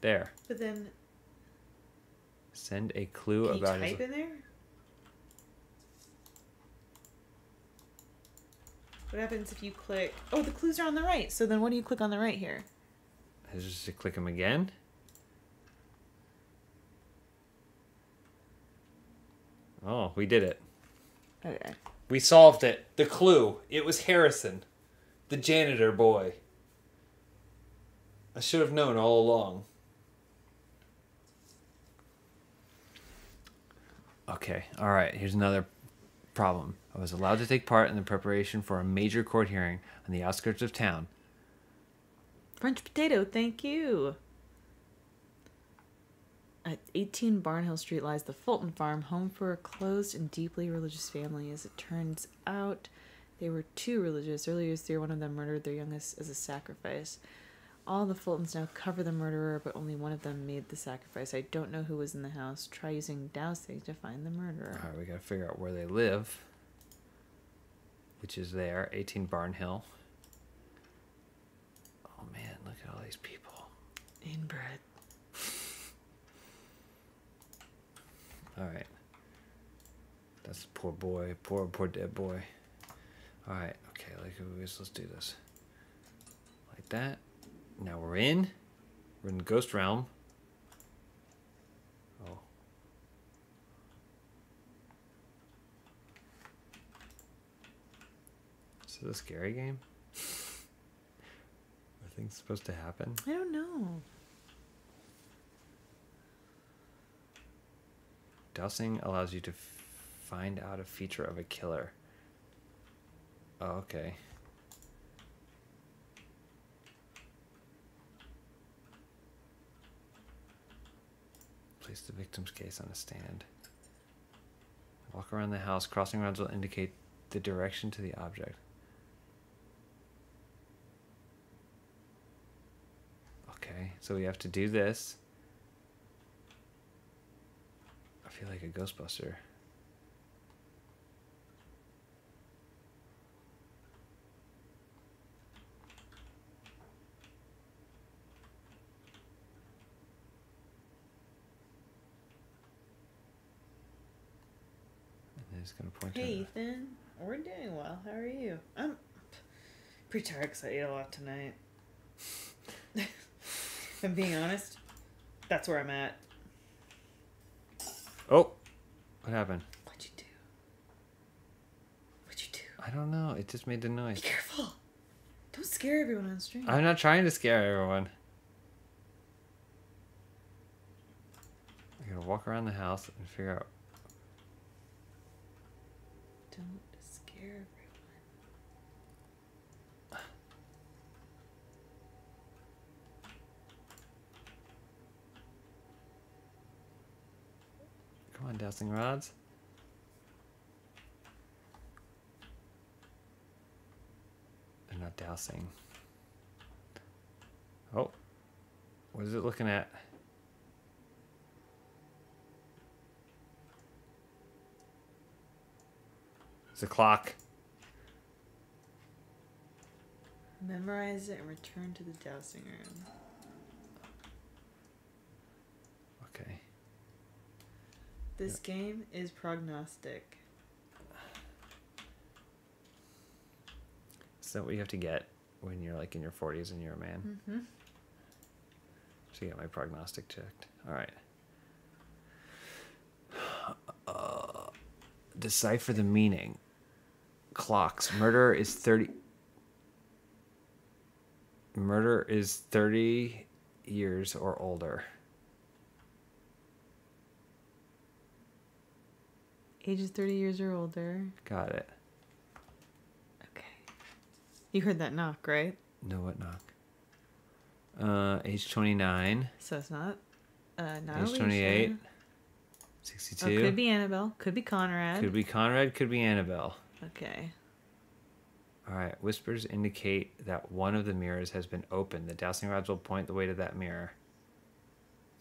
There. but then, Send a clue can you about type his. in there? What happens if you click? Oh, the clues are on the right. So then, what do you click on the right here? Is just to click him again? Oh, we did it. Okay. We solved it. The clue. It was Harrison, the janitor boy. I should have known all along. Okay, all right, here's another problem. I was allowed to take part in the preparation for a major court hearing on the outskirts of town. French potato, thank you. At 18 Barnhill Street lies the Fulton Farm, home for a closed and deeply religious family. As it turns out, they were too religious. Earlier this year, one of them murdered their youngest as a sacrifice. All the Fultons now cover the murderer, but only one of them made the sacrifice. I don't know who was in the house. Try using dowsing to find the murderer. All right, we gotta figure out where they live, which is there, 18 Barnhill. Oh man, look at all these people. Inbred. All right. That's poor boy, poor, poor dead boy. All right, okay, like let's let's do this. Like that. Now we're in. We're in ghost realm. Oh. Is this a scary game? Are things supposed to happen? I don't know. Dowsing allows you to find out a feature of a killer. Oh, okay. Place the victim's case on a stand. Walk around the house. Crossing rods will indicate the direction to the object. Okay, so we have to do this. I feel like a Ghostbuster. Gonna point Hey, Ethan. We're doing well. How are you? I'm pretty tired because I ate a lot tonight. if I'm being honest, that's where I'm at. Oh, what happened? What'd you do? What'd you do? I don't know. It just made the noise. Be careful. Don't scare everyone on stream. I'm not trying to scare everyone. I gotta walk around the house and figure out. Don't scare everyone. Come dowsing rods. They're not dousing. Oh, what is it looking at? It's a clock. Memorize it and return to the dowsing room. Okay. This game is prognostic. Is that what you have to get when you're like in your 40s and you're a man? Mm-hmm. To get my prognostic checked. All right. Uh, decipher the meaning. Clocks. Murder is 30. Murder is 30 years or older. Age is 30 years or older. Got it. Okay. You heard that knock, right? No, what knock? Uh, age 29. So it's not. Uh, not Age Alicia. 28. Oh, 62. could be Annabelle. Could be Conrad. Could be Conrad, could be Annabelle. Okay. All right. Whispers indicate that one of the mirrors has been opened. The dowsing rods will point the way to that mirror.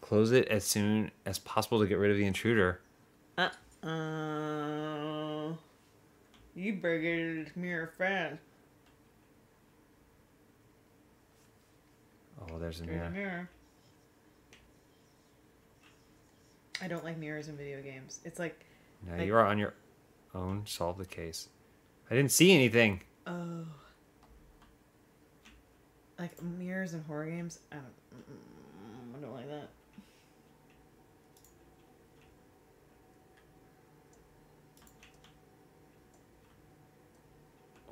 Close it as soon as possible to get rid of the intruder. Uh. You better mirror friend. Oh, there's a Mirror. mirror. mirror. I don't like mirrors in video games. It's like, Now Like- you are on your own. Solve the case. I didn't see anything. oh. Like mirrors in horror games. I don't. mm, I don't like that.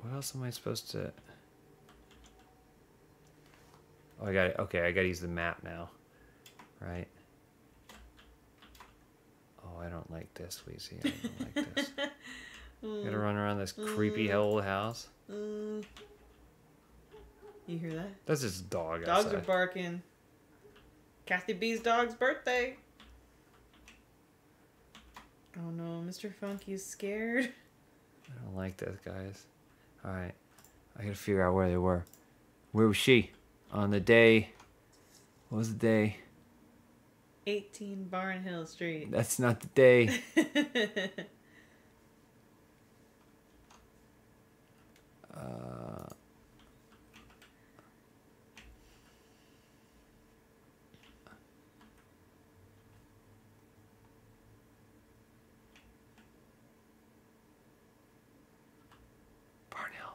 What else am I supposed to? Oh, I got it. Okay, I got to use the map now. Right. Oh, I don't like this, Weezy. I don't like this. Gotta run around this creepy old house. Mm. You hear that? That's just a dog. Dogs outside. are barking. Kathy B's dog's birthday. Oh no, Mr. Funky's scared. I don't like this, guys. All right, I gotta figure out where they were. Where was she on the day? What was the day? 18 Barnhill Street. That's not the day. Uh, Barnhill.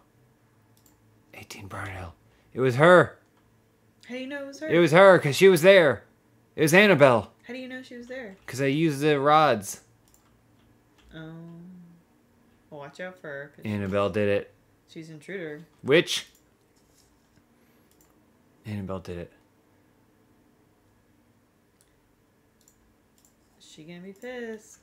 18 Barnhill. It was her. How do you know it was her? It was her because she was there. It was Annabelle How do you know she was there? because I used the rods. Um, well, watch out for her. Annabelle did it. she's intruder. Which? Annabelle did it. She gonna be pissed.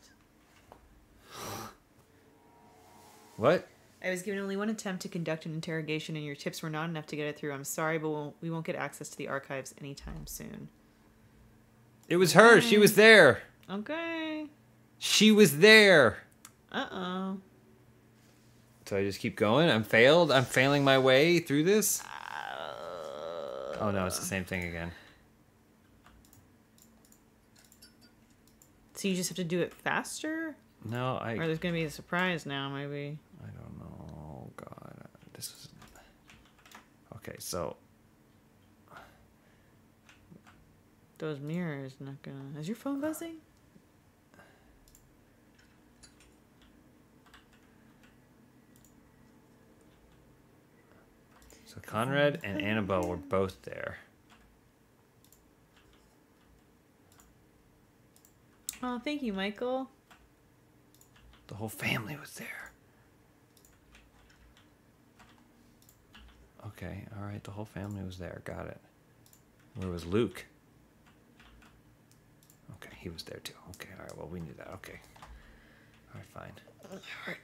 What? I was given only one attempt to conduct an interrogation, and your tips were not enough to get it through. I'm sorry, but we'll, we won't get access to the archives anytime soon. It was her. She was there. Okay. She was there. Uh oh. So I just keep going. I'm failed. I'm failing my way through this. Oh no, it's the same thing again. So you just have to do it faster? No, I. Or there's gonna be a surprise now, maybe. I don't know. God, this is. Okay, so Those mirrors not gonna. Is your phone buzzing? so Conrad and Annabelle were both there. Oh, thank you, Michael. The whole family was there. Okay, all right. The whole family was there. Got it. Where was Luke? Okay, he was there too. Okay, all right. Well, we knew that. Okay. All right, fine. All right.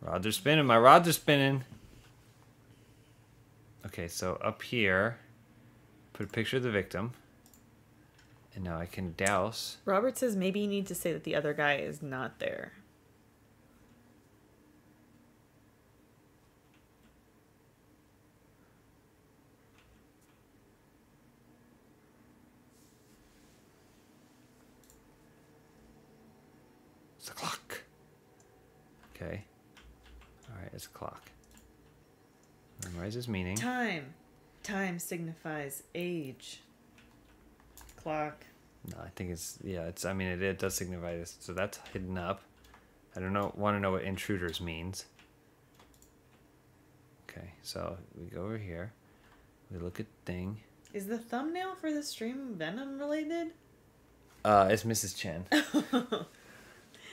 Rods are spinning. My rods are spinning. Okay, so up here, put a picture of the victim. And now I can douse. Robert says maybe you need to say that the other guy is not there. It's a clock. Okay. All right, it's a clock. Memorize his meaning. Time. Time signifies age. Clock. No, I think it's yeah. It's I mean it, it does signify this. So that's hidden up. I don't know. Want to know what intruders means? Okay, so we go over here. We look at thing. Is the thumbnail for the stream Venom related? Uh, it's Mrs. Chen.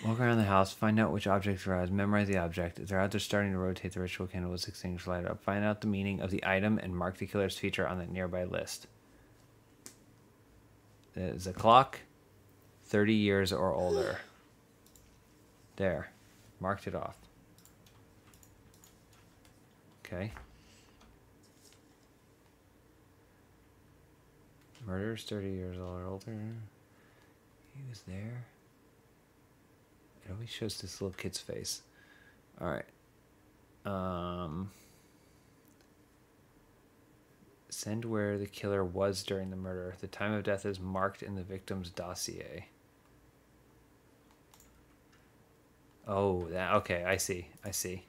Walk around the house, find out which objects are arise, memorize the object. If they're out there starting to rotate, the ritual candle is extinguished, light up. Find out the meaning of the item and mark the killer's feature on the nearby list. There's a clock, 30 years or older. There. Marked it off. Okay. Murder's 30 years old or older. He was there. It always shows this little kid's face. All right. Um. Send where the killer was during the murder. The time of death is marked in the victim's dossier. Oh, that okay. I see. I see.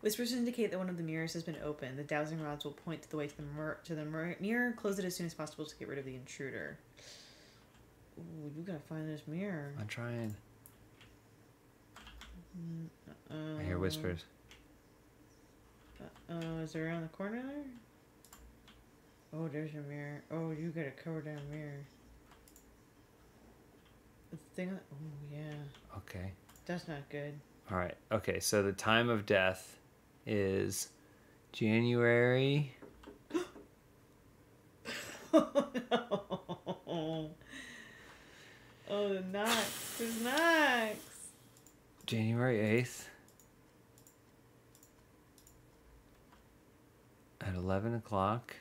Whispers indicate that one of the mirrors has been opened. The dowsing rods will point to the way to the to the mir- mirror. Close it as soon as possible to get rid of the intruder. Ooh, you gotta find this mirror. I'm trying. Uh, I hear whispers. Oh, is it around the corner there? Oh, there's your mirror. Oh, you gotta cover that mirror. The thing. Oh yeah, Okay. that's not good. All right. Okay. So the time of death is January. oh no. Oh, the knocks. There's knocks. January 8th at 11 o'clock,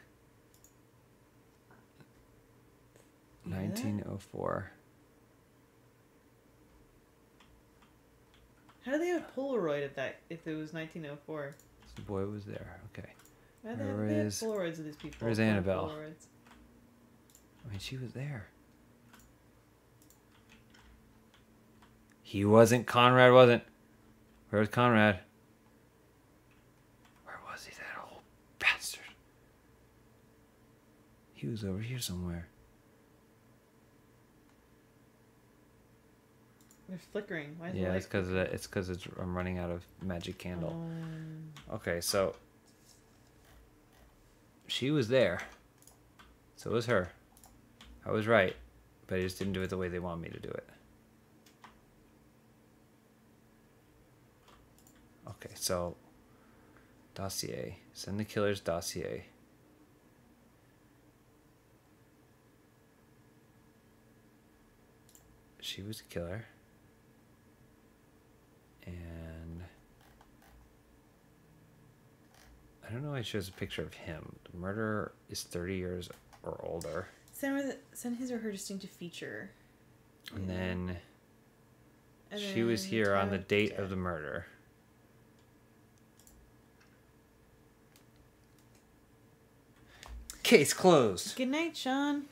You 1904. How do they have Polaroid of that if it was 1904? The boy was there. Okay. Why do they have, they have Polaroids of these people? where's Annabelle? I mean, she was there. He wasn't. Conrad wasn't. Where was Conrad? Where was he, that old bastard? He was over here somewhere. They're flickering. Why is Yeah, light it's because it's because it's I'm running out of magic candle. Um, Okay, so she was there. So it was her. I was right, but I just didn't do it the way they want me to do it. Okay, so dossier. Send the killer's dossier. She was a killer. And I don't know why it shows a picture of him. The murderer is 30 years or older. send, her the, send his or her distinctive feature. And then And She was here on the date of the murder. Case closed. Good night, Sean.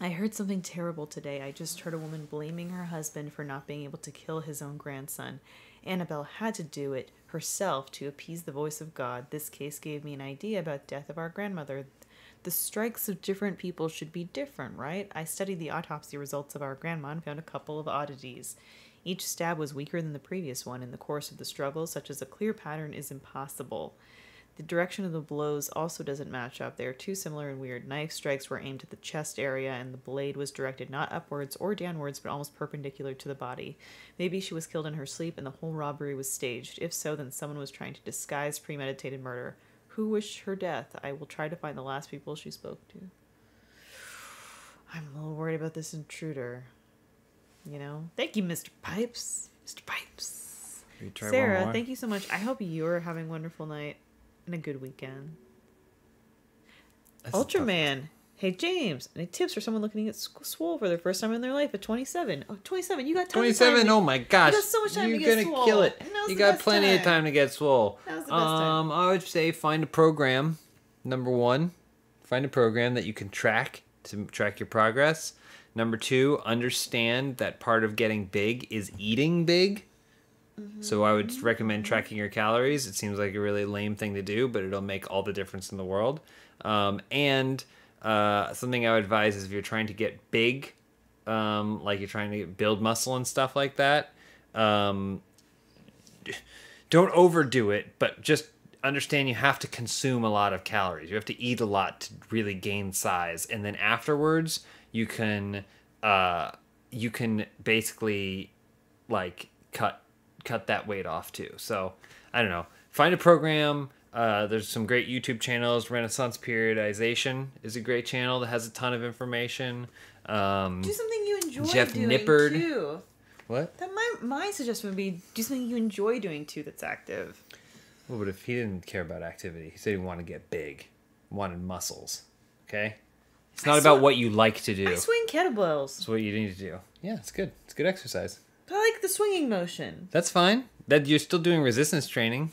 I heard something terrible today. I just heard a woman blaming her husband for not being able to kill his own grandson. Annabelle had to do it herself to appease the voice of God. This case gave me an idea about death of our grandmother. The strikes of different people should be different, right? I studied the autopsy results of our grandma and found a couple of oddities. Each stab was weaker than the previous one. In the course of the struggle, such as a clear pattern is impossible. The direction of the blows also doesn't match up. They are too similar and weird. Knife strikes were aimed at the chest area, and the blade was directed not upwards or downwards, but almost perpendicular to the body. Maybe she was killed in her sleep and the whole robbery was staged. If so, then someone was trying to disguise premeditated murder. Who wished her death? I will try to find the last people she spoke to. I'm a little worried about this intruder. You know? Thank you, Mr. Pipes. Mr. Pipes. We try one Sarah, thank you so much. I hope you're having a wonderful night and a good weekend. That's Ultraman. Hey, James. Any tips for someone looking at Sw- Swole for the first time in their life at 27? Oh, 27. You got time. to 27 oh my gosh got so much time to you're get gonna swole. kill it you got plenty of time. time to get swole Now's the best time. um i would say find a program number one find a program that you can track to track your progress number two understand that part of getting big is eating big so i would recommend tracking your calories. It seems like a really lame thing to do but it'll make all the difference in the world. Um, and uh, something i would advise is if you're trying to get big um, like you're trying to build muscle and stuff like that um, don't overdo it but just understand you have to consume a lot of calories. You have to eat a lot to really gain size. And then afterwards you can uh, you can basically like cut cut that weight off too so i don't know find a program uh, there's some great youtube channels renaissance periodization is a great channel that has a ton of information um, Do something you enjoy Jeff doing Nippard. too. what That my my suggestion would be do something you enjoy doing too. That's active. Well, but if he didn't care about activity, he said he wanted to get big, wanted muscles. Okay, it's not I about what you like to do. I swing kettlebells. That's what you need to do. Yeah, it's good. It's good exercise. I like the swinging motion. That's fine. That you're still doing resistance training.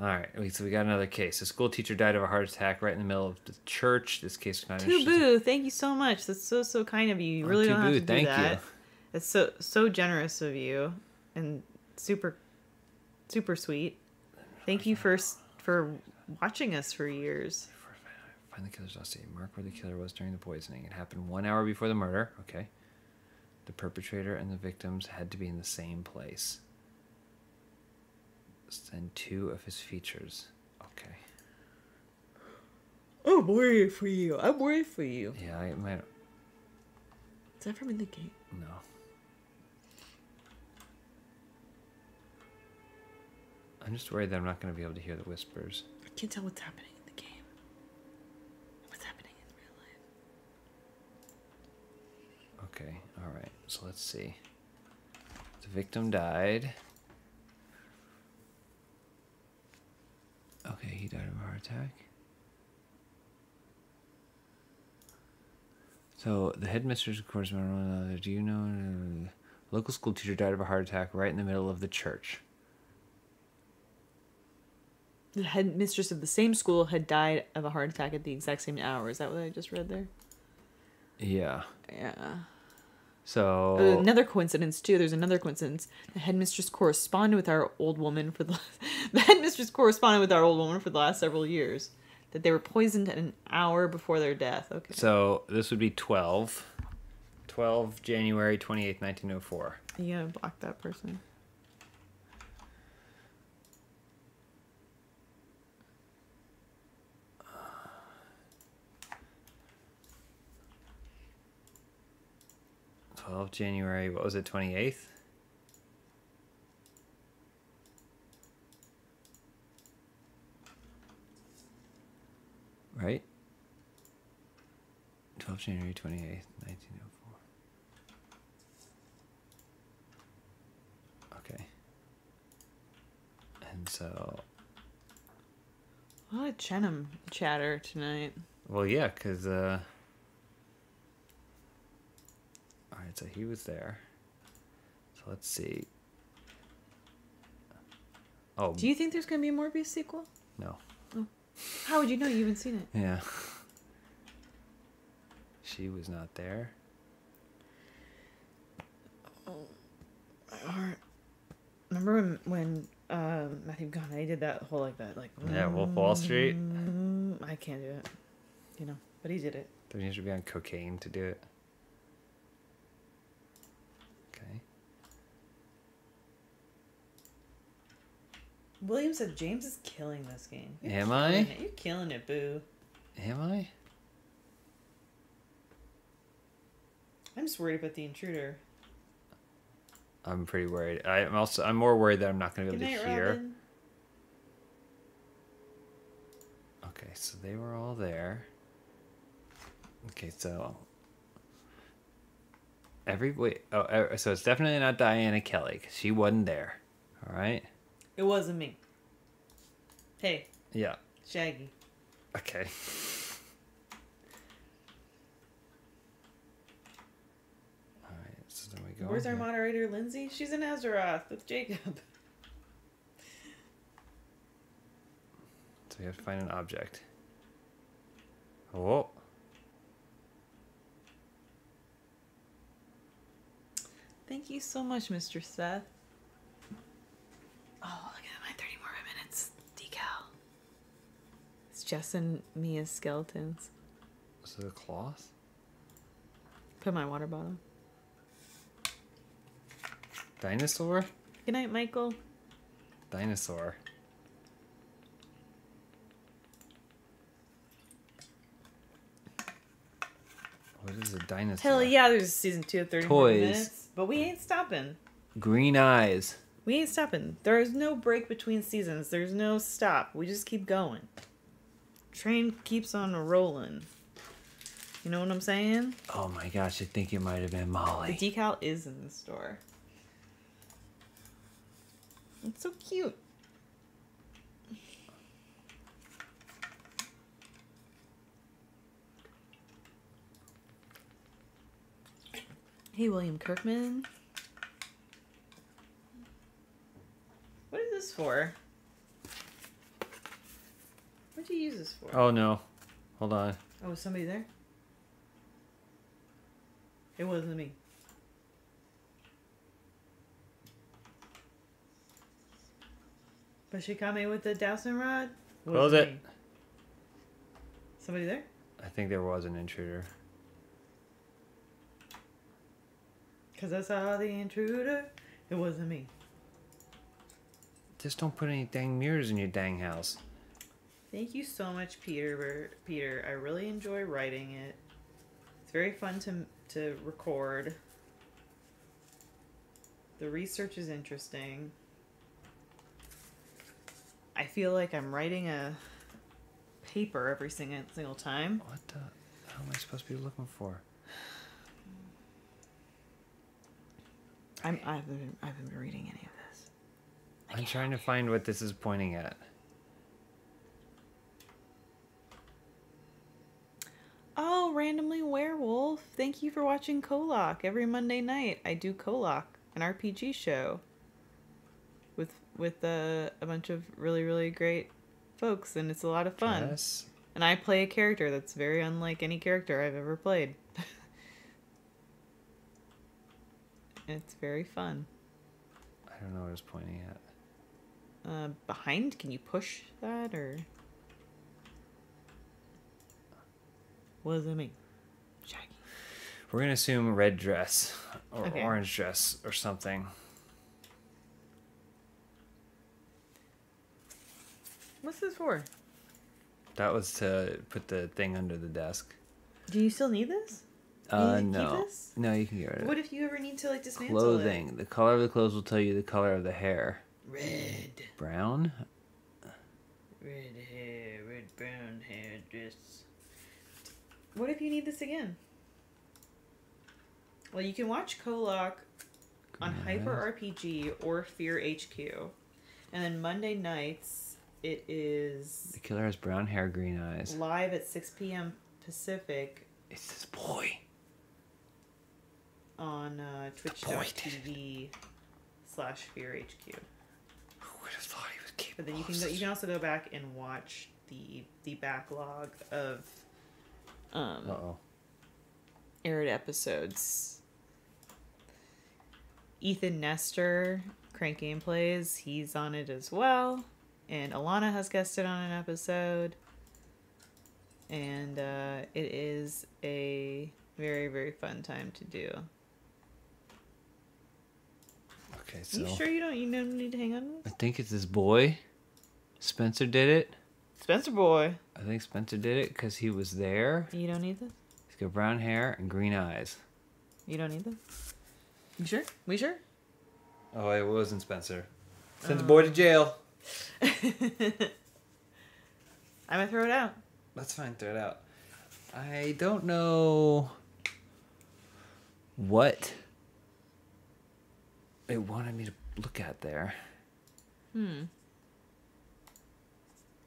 All right, so we got another case. A school teacher died of a heart attack right in the middle of the church. This case was not boo. Thank you so much. That's so so kind of you. You Oh, really don't have to do thank that. you. It's so so generous of you and super super sweet. Thank you for for watching us for years. Find the killer's name. Mark where the killer was during the poisoning. It happened one hour before the murder. Okay. The perpetrator and the victims had to be in the same place. Send two of his features. Okay. I'm worried for you. I'm worried for you. Yeah, I might. Is that from in the game? No. I'm just worried that I'm not going to be able to hear the whispers. I can't tell what's happening in the game. What's happening in real life? Okay, alright. So let's see. The victim died. Okay, he died of a heart attack. So the headmistress, of course, do you know? Uh, local school teacher died of a heart attack right in the middle of the church. The headmistress of the same school had died of a heart attack at the exact same hour. Is that what I just read there? Yeah. Yeah. So another coincidence too. There's another coincidence. The headmistress corresponded with our old woman for the the headmistress corresponded with our old woman for the last several years. That they were poisoned an hour before their death. Okay. So this would be 12. 12 January 28th, 1904. You gotta block that person. Twelve January, what was it, 28th? Right? 12 January 28th, 1904. Okay. And so, A lot of Chenham chatter tonight. well, yeah, because, uh, alright, so he was there. So let's see. Oh Do you think there's gonna be a Morbius sequel? no. How would you know? You haven't seen it. Yeah. She was not there. Oh, my heart. Remember when when uh, Matthew McConaughey did that whole like that like Yeah, Wolf of Wall Street. mm, I can't do it, you know, but he did it. Don't you to be on cocaine to do it? Okay. William said James is killing this game. You're Am I? it. You're killing it, boo. Am I? I'm just worried about the intruder. I'm pretty worried. I- I'm also I'm more worried that I'm not gonna be Good able night, to hear. Robin. Okay, so they were all there. Okay, so every wait. Oh, so it's definitely not Diana Kelly 'cause she wasn't there. All right. It wasn't me. Hey, Yeah. Shaggy. Okay. All right. So then we go. Where's our moderator, Lindsay? She's in Azeroth with Jacob. So we have to find an object. Oh. Thank you so much, Mr. Seth. Oh, look at my 30 more minutes decal. It's Jess and Mia's skeletons. Is it a cloth? Put my water bottle. Dinosaur? Good night, Michael. Dinosaur. What is a dinosaur? Hell yeah, there's season two of 30 Toys. minutes. But we ain't stopping. Green eyes. We ain't stopping. There is no break between seasons. There's no stop. We just keep going. Train keeps on rolling. You know what I'm saying? Oh my gosh, I think it might have been Molly. The decal is in the store. It's so cute. Hey, William Kirkman. What is this for? What'd you use this for? Oh no. Hold on. Oh, was somebody there? It wasn't me. But she caught me with the dowsing rod. Close Wasn't it. me. Somebody there? I think there was an intruder. Cause I saw the intruder. It wasn't me. Just don't put any dang mirrors in your dang house. Thank you so much, Peter. Peter, I really enjoy writing it. It's very fun to to record. The research is interesting. I feel like I'm writing a paper every single single time. What the hell am I supposed to be looking for? I'm I've been, I haven't been reading any of this. I'm trying to find what this is pointing at. Oh, randomly werewolf. Thank you for watching Kolok every Monday night. I do Kolok, an RPG show with with uh, a bunch of really really great folks, and it's a lot of fun. Yes. And I play a character that's very unlike any character I've ever played. it's very fun. I don't know what it's pointing at. Uh, behind, can you push that or? Wasn't me. Shaggy. We're gonna assume red dress or Okay. orange dress or something. What's this for? That was to put the thing under the desk. Do you still need this? You Uh, keep no, this? no, you can get rid of it. What if you ever need to like dismantle Clothing. The color of the clothes will tell you the color of the hair. Red. Brown. Red hair, red brown hair, dress. What if you need this again? Well, you can watch Kolok on Hyper RPG or Fear HQ. And then Monday nights, it is The killer has brown hair, green eyes. live at 6 p.m. Pacific It's this boy. on uh, twitch.tv slash Fear HQ. Who would have thought he was? But then you can go, you can also go back and watch the the backlog of um Uh-oh. aired episodes. Ethan Nestor, Crank Gameplays, he's on it as well. And Alana has guested on an episode. And uh, it is a very, very fun time to do. Okay, Are so you sure you don't you don't need to hang on? I think it's this boy. Spencer did it. Spencer boy. I think Spencer did it because he was there. You don't need this? He's got brown hair and green eyes. You don't need this? You sure? We sure? Oh, it wasn't Spencer. Send the boy to jail. I'm gonna throw it out. That's fine. Throw it out. I don't know what it wanted me to look at there. Hmm.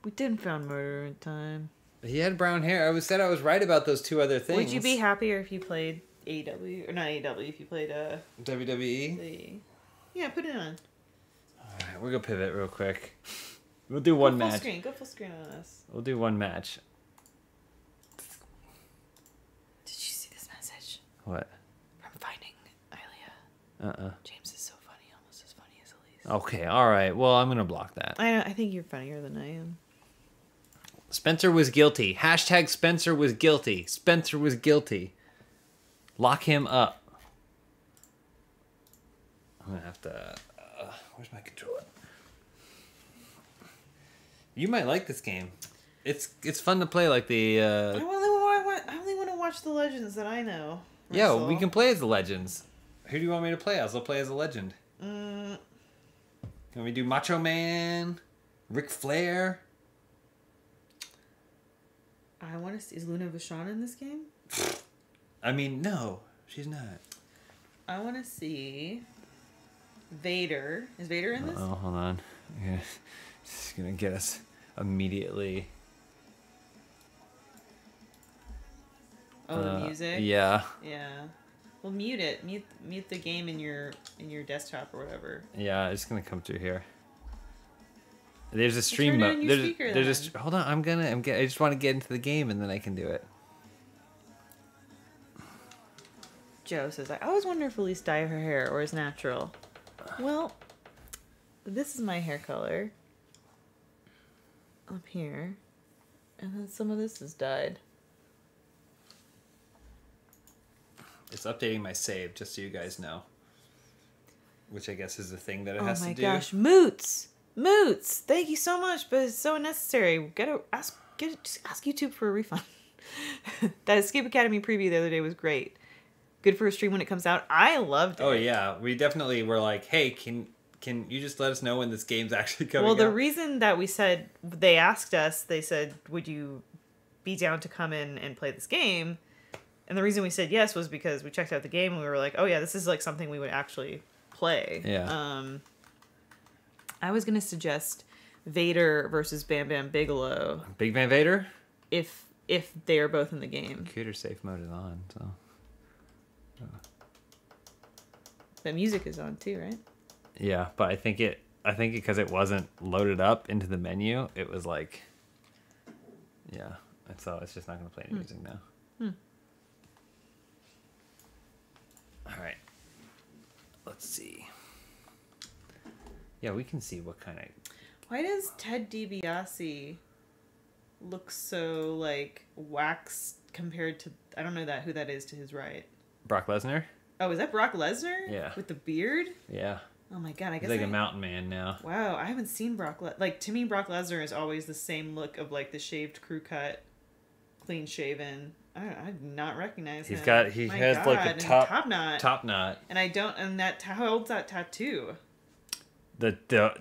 We didn't found murder in time. He had brown hair. I was said I was right about those two other things. Would you be happier if you played AEW or not AEW? If you played uh WWE? the yeah, put it on. All right, we're gonna pivot real quick. We'll do one Go full match. screen. Go full screen on us. We'll do one match. Did you see this message What? from Finding Ilea? Uh uh James is so funny, almost as funny as Elyse. Okay. All right. Well, I'm gonna block that. I I think you're funnier than I am. Spencer was guilty. Hashtag Spencer was guilty. Spencer was guilty. Lock him up. I'm gonna have to. Uh, where's my controller? You might like this game. It's it's fun to play like the. I Uh, only want I only want to watch the legends that I know. yeah, we can play as the legends. Who do you want me to play as? I'll play as a legend. Mm, Can we do Macho Man, Ric Flair? I want to see. Is Luna Vachon in this game? I mean, no, she's not. I want to see Vader. Is Vader in this? Oh, hold on. Yeah, It's gonna get us immediately. Oh, the Uh, music. Yeah, Yeah. Well, mute it. Mute mute the game in your in your desktop or whatever. yeah. It's gonna come through here. There's a stream turn mode. There's, speaker there's a st- hold on. I'm gonna. I'm get. I just want to get into the game and then I can do it. Joe says, I always wonder if Elyse dye her hair or is natural. Well, this is my hair color. Up here. And then some of this is dyed. It's updating my save just so you guys know. Which I guess is the thing that it Oh has to do. Oh my gosh, Moots! Moots! Thank you so much, but it's so unnecessary. Get a ask get just ask YouTube for a refund. that Escape Academy preview the other day was great. Good for a stream when it comes out. I loved it. Oh yeah, we definitely were like, hey, can can you just let us know when this game's actually coming? Out? Well, the out? reason that we said they asked us, they said, "Would you be down to come in and play this game?" And the reason we said yes was because we checked out the game and we were like, "Oh yeah, this is like something we would actually play." Yeah. Um, I was gonna suggest Vader versus Bam Bam Bigelow Big Van Vader. if if they are both in the game. Computer safe mode is on, so The music is on too, right? yeah. But I think it. I think because it wasn't loaded up into the menu, it was like, yeah. And so it's just not going to play any music now. Hmm. All right. Let's see. Yeah, we can see what kind of Why does Ted DiBiase look so like wax compared to I don't know that who that is to his right? Brock Lesnar. Oh, is that Brock Lesnar? Yeah. With the beard? Yeah, Oh my god, I he's guess like I, a mountain man now. Wow, I haven't seen Brock Le- like to me Brock Lesnar is always the same look of like the shaved crew cut, clean shaven. I, I do not recognize He's him. got- he My has, like, the and top- top knot. Top knot. And I don't and that how old's that tattoo? The the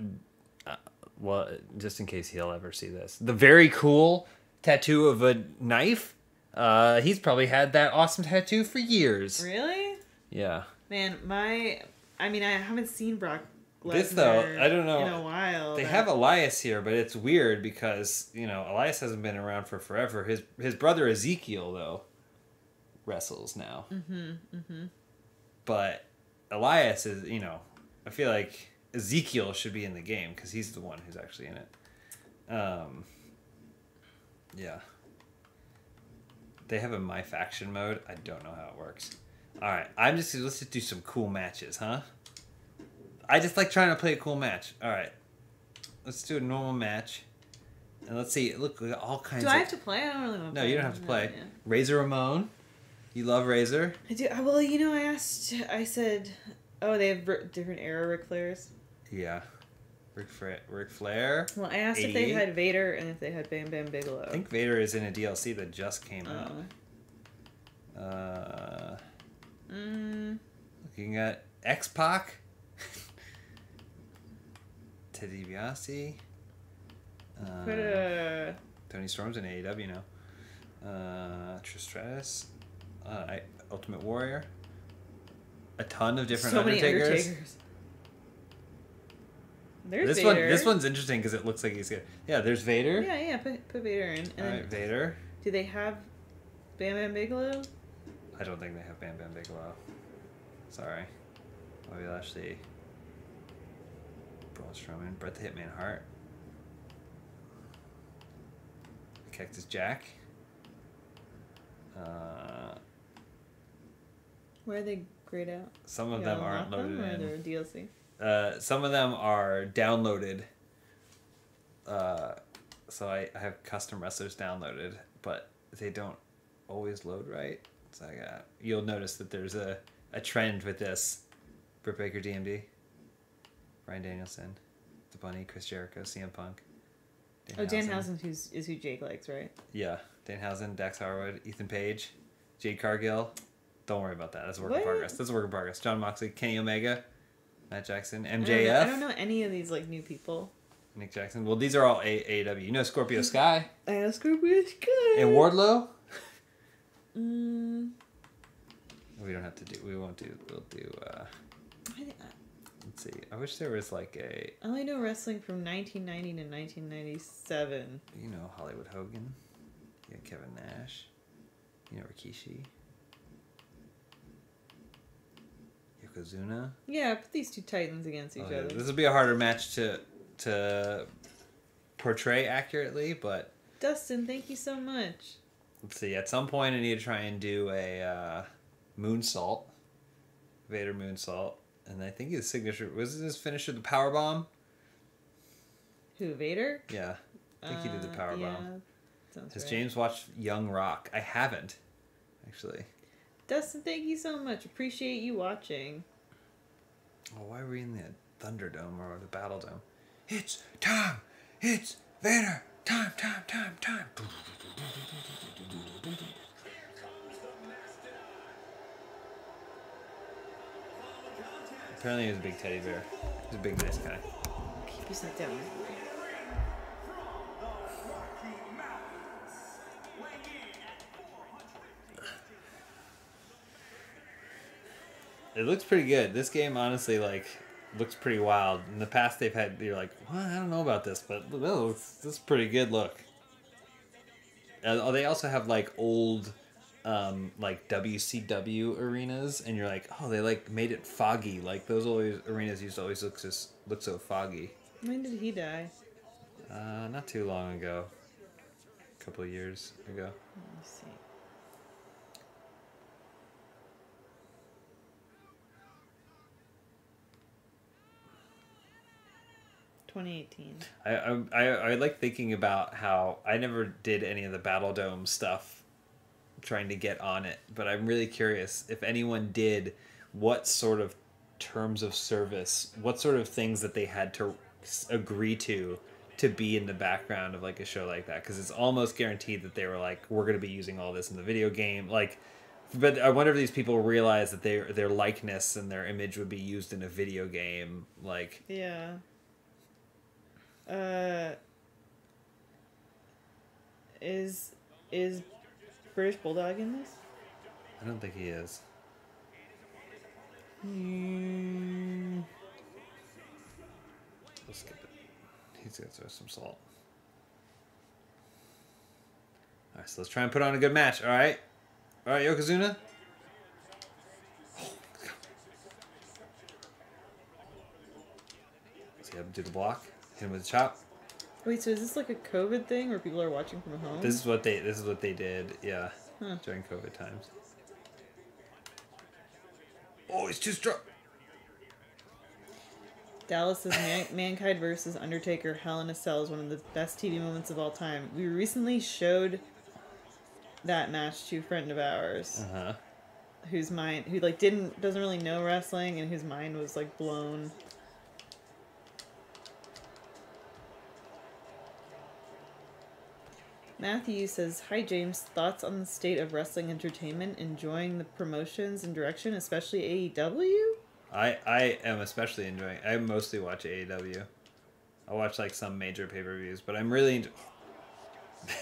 uh, well just in case he'll ever see this the very cool tattoo of a knife uh he's probably had that awesome tattoo for years Really? yeah Man, my I mean I haven't seen Brock Lesnar This, though, I don't know. in a while. they that- have elias here but it's weird because you know elias hasn't been around for forever his his brother ezekiel though wrestles now mm-hmm, mm-hmm. but elias is you know I feel like Ezekiel should be in the game because he's the one who's actually in it. Um, yeah. They have a my faction mode. I don't know how it works. All right, I'm just let's just do some cool matches, huh? I just like trying to play a cool match. All right, let's do a normal match, and let's see. Look, we got all kinds. Do of... I have to play? I don't really want to No, play. you don't have to No, play. yeah. Razor Ramon, you love Razor. I do. Well, you know, I asked. I said, "Oh, they have different era Ric Flairs." Yeah, Ric, Fla- Ric Flair. Well, I asked if they had Vader and if they had Bam Bam Bigelow. I think Vader is in a DLC that just came Oh. out. Uh, Mm, looking at X Pac, Teddy DiBiase, uh, put a. Toni Storm's in AEW now. Uh, Trish Stratus, uh, I, Ultimate Warrior. A ton of different so many Undertakers. There's This Vader. one, this one's interesting because it looks like he's good. Yeah, there's Vader. Yeah, yeah. Put, put Vader in. And All then, Vader. do they have Bam Bam Bigelow? I don't think they have Bam Bam Bigelow. Sorry. Bobby Lashley. Braun Strowman. Bret the Hitman Hart. Cactus Jack. Uh, Where are they grayed out? some of You them aren't loaded them, or in. they're DLC. Uh, some of them are downloaded. Uh, so I, I have custom wrestlers downloaded, but they don't always load right. So I got, you'll notice that there's a, a trend with this. Britt Baker, DMD, Bryan Danielson, The Bunny, Chris Jericho, CM Punk. Oh, Danhausen who's is who Jake likes, right? Yeah, Danhausen, Dax Harwood, Ethan Page, Jade Cargill. Don't worry about that. That's a work in progress. That's a work in progress. Jon Moxley, Kenny Omega, Matt Jackson, I don't know- MJF. I don't know any of these like new people. Nick Jackson. Well, these are all A- AEW. You know Scorpio Sky I know Scorpio Sky. and Wardlow. Mm, We don't have to do. We won't do. We'll do. uh I, think- Let's see. I wish there was like a. I only know wrestling from 1990 to 1997. You know Hollywood Hogan. Yeah, Kevin Nash. You know Rikishi. Yokozuna. Yeah, put these two titans against each Oh, yeah, other. This would be a harder match to to portray accurately, but Dustin, thank you so much. let's see. At some point, I need to try and do a uh, moonsault, Vader moonsault, and I think his signature was his finisher the power bomb. Who, Vader? Yeah, I think he did the Uh, power yeah, bomb. Sounds Has right. James watched Young Rock? I haven't, actually. Dustin, thank you so much. Appreciate you watching. Oh, why are we in the Thunderdome or the Battle Dome? It's time. It's Vader. Time. Time. Time. Time. Apparently, he was a big teddy bear. He's a big, nice guy. Keep yourself down. It looks pretty good. This game, honestly, like, looks pretty wild. In the past, they've had you're like, well, I don't know about this, but no, this is pretty good look. Uh, oh, they also have like old, um, like WCW arenas, and you're like, oh, they like made it foggy. Like those always arenas used to always look just look so foggy. When did he die? Uh, not too long ago, a couple of years ago. Let me see. Twenty eighteen. I, I I I like thinking about how I never did any of the Battle Dome stuff, trying to get on it. But I'm really curious if anyone did, what sort of terms of service, what sort of things that they had to agree to, to be in the background of like a show like that. Because it's almost guaranteed that they were like, we're gonna be using all this in the video game, like. But I wonder if these people realize that their their likeness and their image would be used in a video game, like. Yeah. Uh. Is is British Bulldog in this? I don't think he is. Hmm. Let's skip it. He's gonna throw some salt. Alright, so let's try and put on a good match, alright? Alright, Yokozuna? See, do the block. Hit him with the chop. Wait, so is this like a COVID thing where people are watching from home? This is what they. This is what they did. Yeah, Huh. during COVID times. Oh, he's too strong. Dallas says Man- Mankind versus Undertaker Hell in a Cell is one of the best TV moments of all time. We recently showed that match to a friend of ours Uh huh. whose mind who like didn't doesn't really know wrestling and whose mind was like blown. Matthew says, Hi James, thoughts on the state of wrestling entertainment, enjoying the promotions and direction, especially AEW? I I am especially enjoying. I mostly watch AEW. I watch like some major pay per views, but I'm really. Into...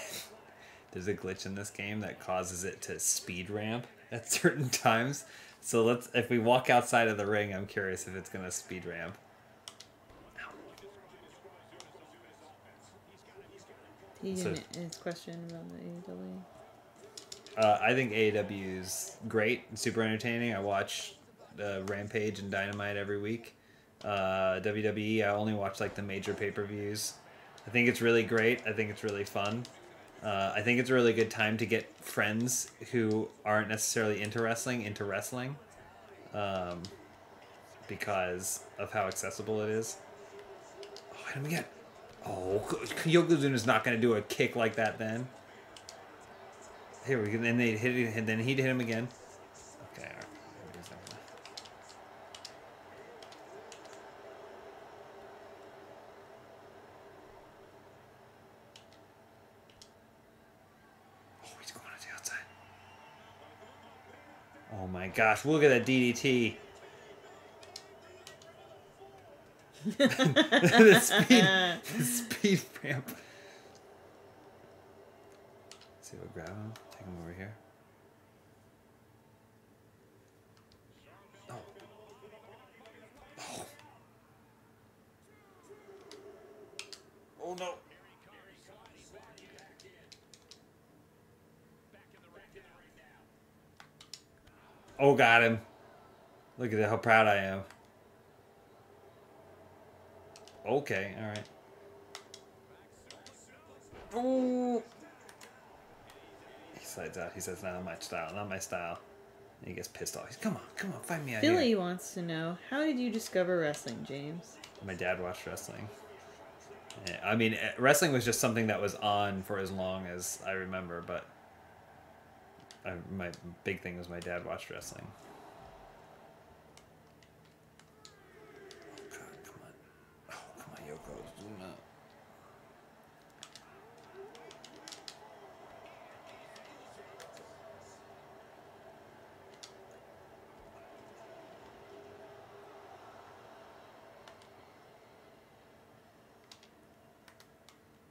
There's a glitch in this game that causes it to speed ramp at certain times. So let's. If we walk outside of the ring, I'm curious if it's gonna speed ramp. He So- his question about the AEW. Uh, I think AEW is great and super entertaining. I watch uh, Rampage and Dynamite every week. Uh, WWE, I only watch like the major pay per views. I think it's really great. I think it's really fun. Uh, I think it's a really good time to get friends who aren't necessarily into wrestling into wrestling um, because of how accessible it is. Oh, hit him again. Oh, Yokozuna's not going to do a kick like that then. Here we go. Then they hit it, and then he'd hit him again. Okay, right. Oh, he's going on the outside. Oh my gosh! Look at that DDT. The speed, the speed ramp. See if I grab him, take him over here. Oh. Oh. Oh no. Oh, got him. Look at how proud I am. Okay, all right. Oh. He slides out. He says, "Not my style. Not my style." And he gets pissed off. He's, "Come on, come on, find me out Philly here." wants to know how did you discover wrestling, James? My dad watched wrestling. I mean, eh, wrestling was just something that was on for as long as I remember, but I, my big thing was my dad watched wrestling. Oh God, come on! Oh, come on, Yoko, do not.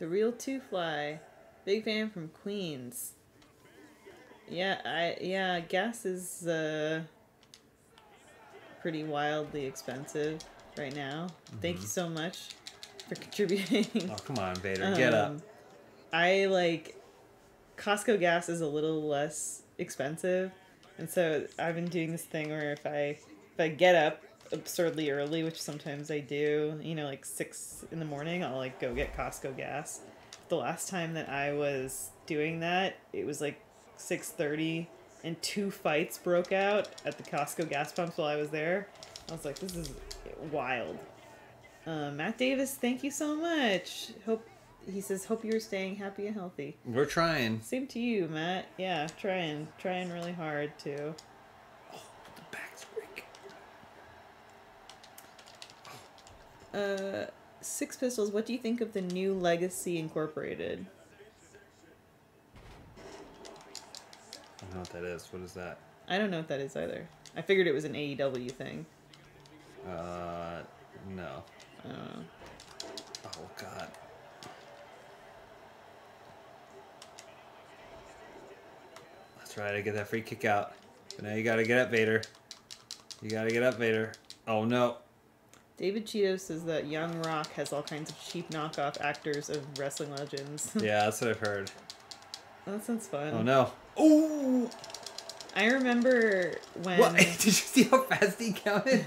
The real two fly, big fan from Queens. Yeah, I yeah, gas is uh pretty wildly expensive right now. Thank you so much for contributing. Oh, come on, Vader, get up. Um, I like Costco gas is a little less expensive, and so I've been doing this thing where if I if I get up absurdly early, which sometimes I do, you know, like six in the morning, I'll like go get Costco gas. The last time that I was doing that, it was like six thirty, and two fights broke out at the Costco gas pumps while I was there. I was like, this is wild. Uh, Matt Davis, thank you so much. Hope he says, hope you're staying happy and healthy. We're trying. Same to you, Matt. Yeah, trying, trying really hard too. The back's break. Uh, Six Pistols. What do you think of the new Legacy Incorporated? I don't know what that is. What is that? I don't know what that is either. I figured it was an AEW thing. Uh, no. I don't know. Oh God. That's right. I get that free kick out. But now you gotta get up, Vader. You gotta get up, Vader. Oh no. David Cheeto says that Young Rock has all kinds of cheap knockoff actors of wrestling legends. Yeah, that's what I've heard. that sounds fun. Oh no. Oh. I remember when What? Did you see how fast he counted?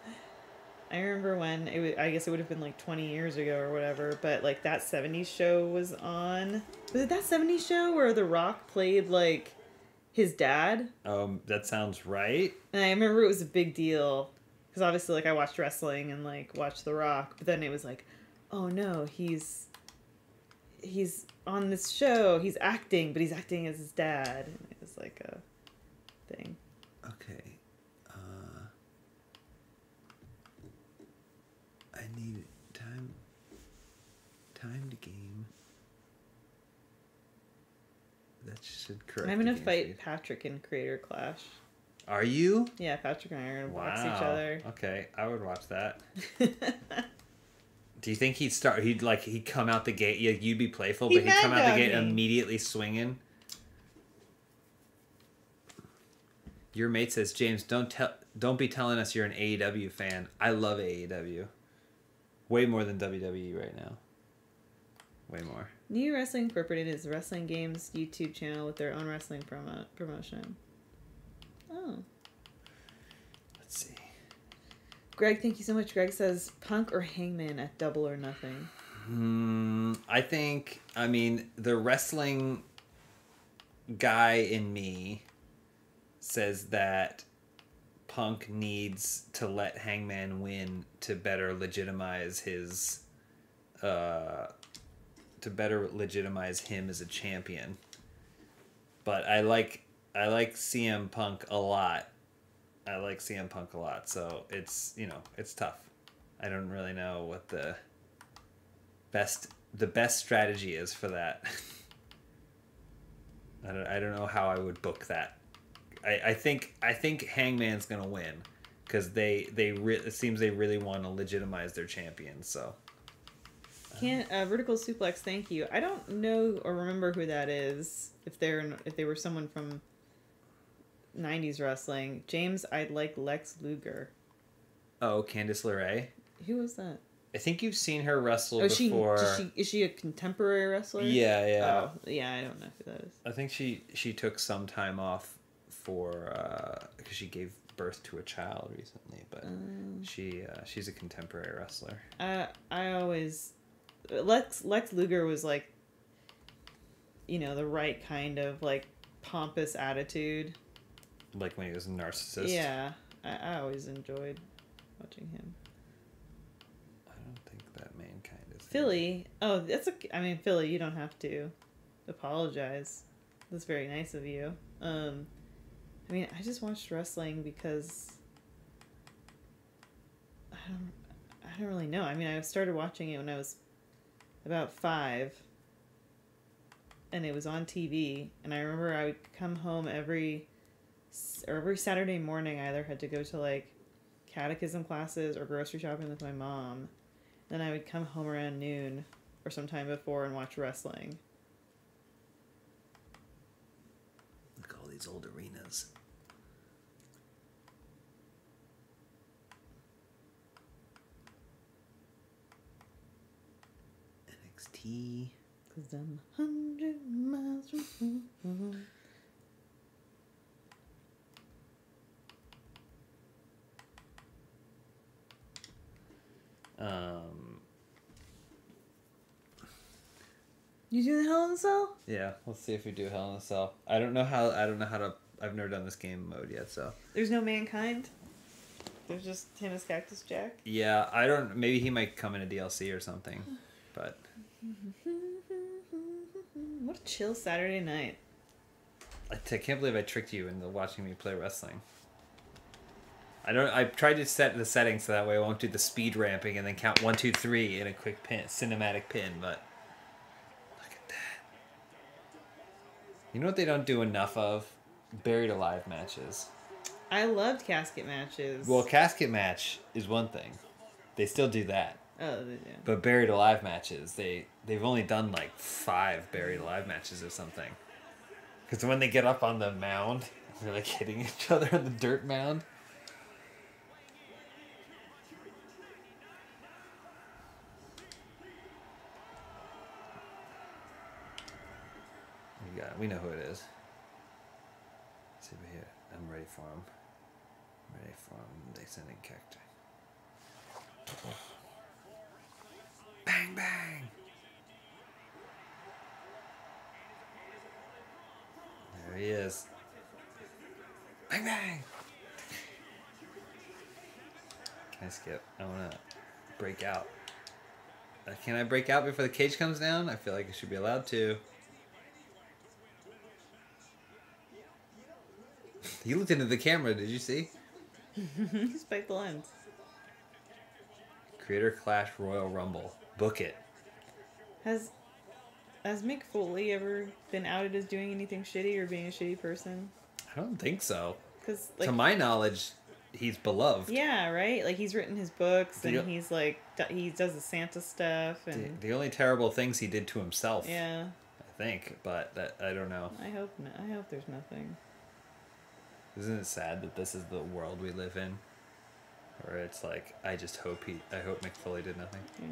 I remember when it was, I guess it would have been like 20 years ago or whatever, but like that 70s show was on. Was it that 70s show where The Rock played like his dad? Um, that sounds right. And I remember it was a big deal because obviously like I watched wrestling and like watched The Rock, but then it was like, oh no, he's he's on this show, he's acting, but he's acting as his dad. And it was like a thing. Okay. Uh, I need time. Time to game. That should correct. I'm gonna fight. Patrick in Creator Clash. Are you? Yeah, Patrick and I are gonna box each other. Okay, I would watch that. Do you think he'd start? He'd like he'd come out the gate. Yeah, you'd be playful, He but he'd come out the gate me. immediately swinging. Your mate says, James, don't tell, don't be telling us you're an AEW fan. I love AEW, way more than WWE right now. Way more. New Wrestling Incorporated is wrestling games YouTube channel with their own wrestling promo promotion. Oh. Let's see. Greg, thank you so much. Greg says Punk or Hangman at Double or Nothing. Hmm. I think. I mean, the wrestling guy in me says that Punk needs to let Hangman win to better legitimize his. Uh, to better legitimize him as a champion. But I like I like CM Punk a lot. I like CM Punk a lot, so it's you know it's tough. I don't really know what the best the best strategy is for that. I don't I don't know how I would book that. I, I think I think Hangman's gonna win because they they re- it seems they really want to legitimize their champion. So Can't uh, vertical suplex? Thank you. I don't know or remember who that is. If they're if they were someone from '90s wrestling, James, I'd like Lex Luger. oh, Candice LeRae. Who was that? I think you've seen her wrestle Oh, is she, before. she is she a contemporary wrestler? Yeah, yeah. Oh, yeah. I don't know who that is. I think she she took some time off for because she gave birth to a child recently, but Um, she uh, she's a contemporary wrestler. I I always Lex Lex Luger was like you know the right kind of like pompous attitude. Like when he was a narcissist. Yeah, I, I always enjoyed watching him. I don't think that mankind is Philly, oh that's a I mean Philly, you don't have to apologize. That's very nice of you. Um, I mean I just watched wrestling because I don't I don't really know. I mean I started watching it when I was about five and it was on TV and I remember I would come home every or every Saturday morning I either had to go to like catechism classes or grocery shopping with my mom. Then I would come home around noon or sometime before and watch wrestling. Look at all these old arenas. NXT. Cause I'm a hundred miles from home. Um, You doing Hell in a Cell? yeah, let's see if we do Hell in a Cell. I don't know how. I don't know how to. I've never done this game mode yet, so There's no mankind. There's just him as Cactus Jack. yeah. I don't. Maybe he might come in a DLC or something, but What a chill Saturday night. I, t- I can't believe I tricked you into watching me play wrestling. I don't. I tried to set the settings so that way I won't do the speed ramping and then count one, two, three in a quick pin, cinematic pin. But look at that. You know what they don't do enough of? Buried alive matches. I loved casket matches. Well, casket match is one thing. They still do that. oh, they do. But buried alive matches, they they've only done like five buried alive matches or something. Because when they get up on the mound, they're like hitting each other on the dirt mound. We know who it is. Let's see over here. I'm ready for him. I'm ready for him. They send in cacti. Bang bang! There he is. Bang bang! Can I skip? I wanna break out. Uh, can I break out before the cage comes down? I feel like I should be allowed to. He looked into the camera. Did you see? Spike the lens. Creator Clash Royal Rumble. Book it. Has has Mick Foley ever been outed as doing anything shitty or being a shitty person? I don't think so. Because like to my knowledge, he's beloved. yeah, right. Like he's written his books The- and he's like he does the Santa stuff The, and the only terrible things he did to himself, yeah. I think, but that I don't know. I hope no, I hope there's nothing. Isn't it sad that this is the world we live in? Where it's like, I just hope he, I hope Mick Foley did nothing. Yeah.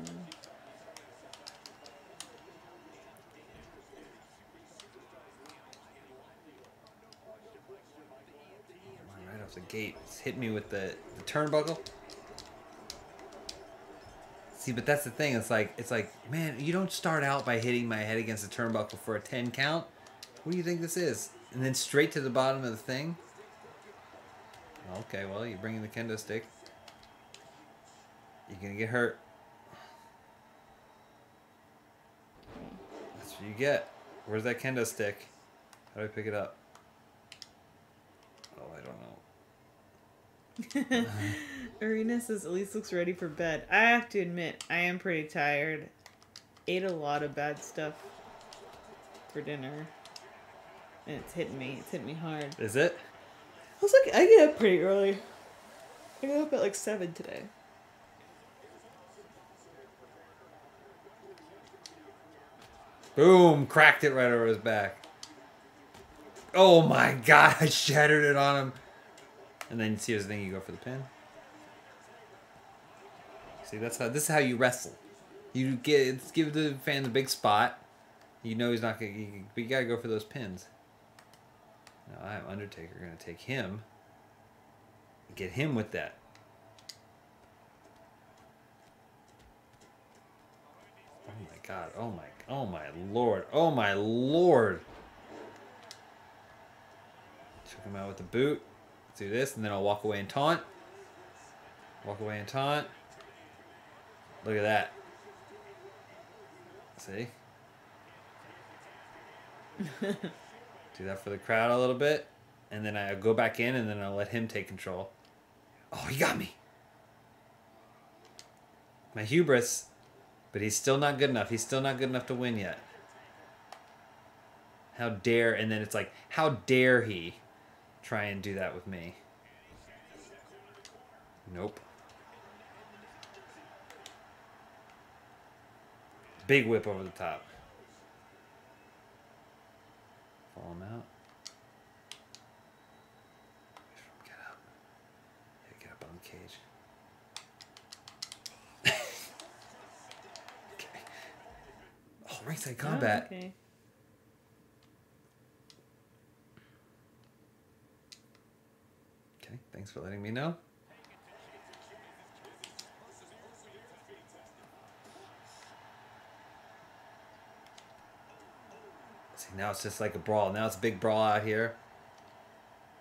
Right off the gate, it's hit me with the, the turnbuckle. See, but that's the thing. It's like, it's like, man, you don't start out by hitting my head against the turnbuckle for a ten count. What do you think this is? And then straight to the bottom of the thing. Okay, well, you're bringing the kendo stick. You're gonna get hurt. That's what you get. Where's that kendo stick? How do I pick it up? Oh, I don't know. Arena says Elyse looks ready for bed. I have to admit, I am pretty tired. Ate a lot of bad stuff for dinner. And it's hitting me. It's hitting me hard. Is it? I was like, I get up pretty early. I got up at like 7 today. Boom! Cracked it right over his back. Oh my god! I shattered it on him. And then see his thing. You go for the pin. See, that's how. This is how you wrestle. You get give the fan the big spot. You know he's not gonna. You, but you gotta go for those pins. Now I am Undertaker. Gonna take him. Get him with that. Oh my god. Oh my. Oh my lord. Oh my lord. Took him out with the boot. Let's do this, and then I'll walk away and taunt. Walk away and taunt. Look at that. See? do that for the crowd a little bit. And then I go back in, and then I'll let him take control. Oh, he got me. My hubris but he's still not good enough. He's still not good enough to win yet. How dare, and then it's like, how dare he try and do that with me? Nope. Big whip over the top. Fall him out. Get up. Yeah, get up on the cage. okay. Oh, ringside oh, combat. Oh, okay. Okay, thanks for letting me know. Now it's just like a brawl. Now it's a big brawl out here.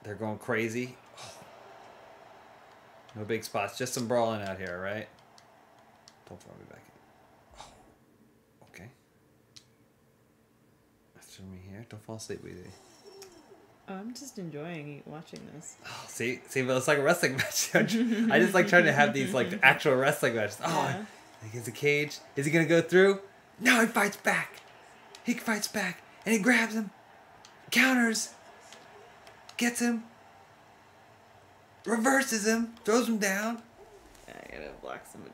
They're going crazy. Oh. No big spots, just some brawling out here, right? Don't throw me back in. Oh, okay. Throw me here. Don't fall asleep, Weezy. Oh, I'm just enjoying watching this. Oh, see, see, but it's like a wrestling match. I just like trying to have these like actual wrestling matches. Oh, Yeah. like is a cage? Is he gonna go through? No, he fights back. He fights back, and he grabs him, counters, gets him, reverses him, throws him down. I gotta block somebody.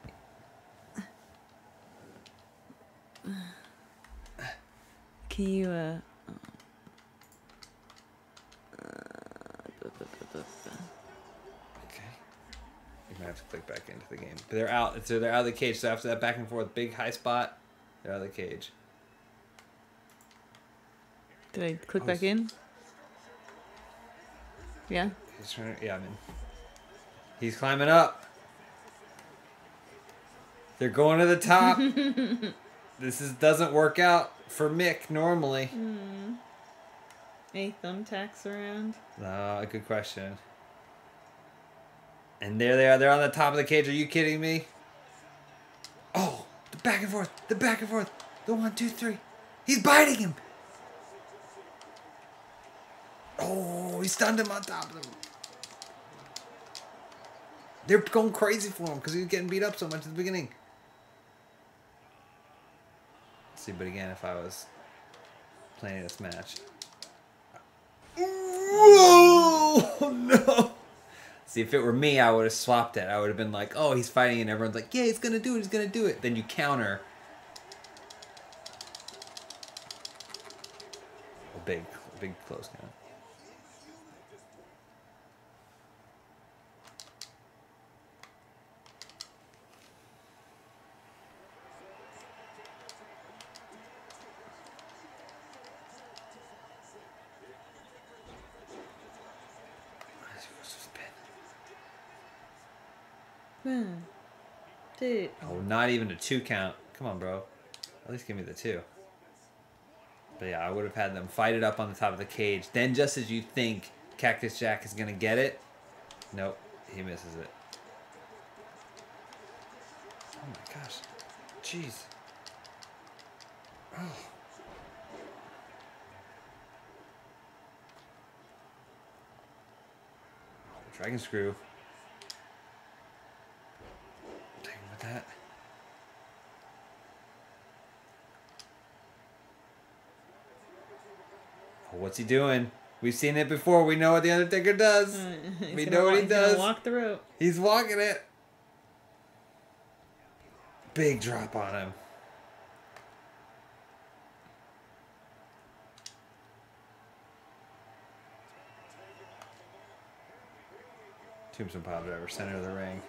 Can you, uh. Okay. You might have to click back into the game. But they're out. So they're out of the cage. So after that back and forth, big high spot, they're out of the cage. Did I click I back in? Yeah? He's trying to, yeah, I mean, he's climbing up. They're going to the top. this is doesn't work out for Mick normally. Hmm. Any thumbtacks around? No, good question. And there they are. They're on the top of the cage. Are you kidding me? Oh, the back and forth. The back and forth. The one, two, three. He's biting him. Oh, he stunned him on top of him. They're going crazy for him because he was getting beat up so much at the beginning. see, but again, if I was playing this match. Whoa! No! See, if it were me, I would have swapped it. I would have been like, oh, he's fighting, and everyone's like, yeah, he's gonna do it, he's gonna do it. Then you counter. A big, a big close count. Hmm. Dude. Oh, not even a two count. Come on, bro. At least give me the two. But yeah, I would have had them fight it up on the top of the cage. Then, just as you think Cactus Jack is going to get it, nope, he misses it. Oh my gosh. Jeez. Oh. Dragon Screw. Dang with that. What's he doing? We've seen it before. We know what the Undertaker does. Uh, he's We know what wa- he he's does. Walk the rope. He's walking it. Big drop on him. Tombstone Pile Driver, center of the ring.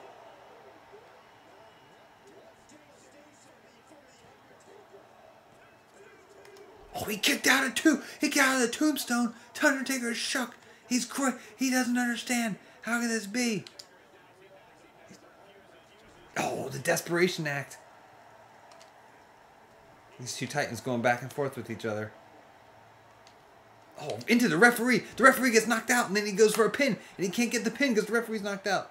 He kicked out of two. He got out of the tombstone. The Undertaker is shook. He's cr- He doesn't understand. How can this be? Oh, the desperation act. These two titans going back and forth with each other. Oh, into the referee. The referee gets knocked out, and then he goes for a pin, and he can't get the pin because the referee's knocked out.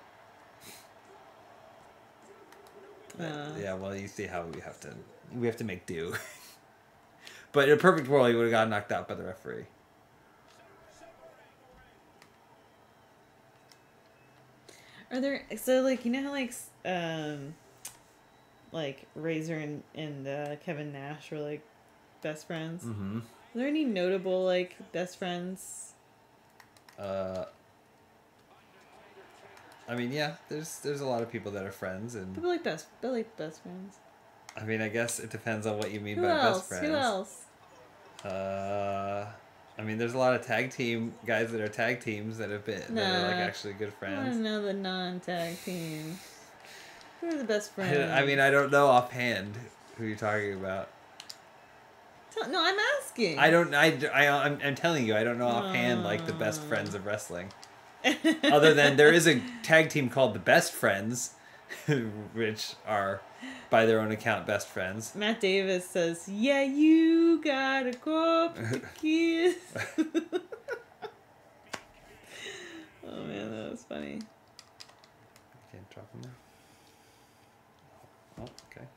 Uh, yeah, well, you see how we have to we have to make do. but in a perfect world, he would have got knocked out by the referee. Are there so like you know how like um like Razor and and uh, Kevin Nash were like best friends? Mm-hmm. Are there any notable like best friends? Uh, I mean, yeah, there's there's a lot of people that are friends, and People like best, but like best friends. I mean, I guess it depends on what you mean Who by else? best friends. Who else? Uh, I mean, there's a lot of tag team guys that are tag teams that have been that are like actually good friends. I want to friends. know the non-tag team. Who are the best friends? I mean, I don't know offhand who you're talking about. No, I'm asking. I don't. I. I. I'm, I'm telling you, I don't know offhand like the best friends of wrestling. Other than there is a tag team called the Best Friends, which are, by their own account, best friends. Matt Davis says, "Yeah, you gotta go with the oh man, that was funny. I can't drop them now. Oh, oh, okay.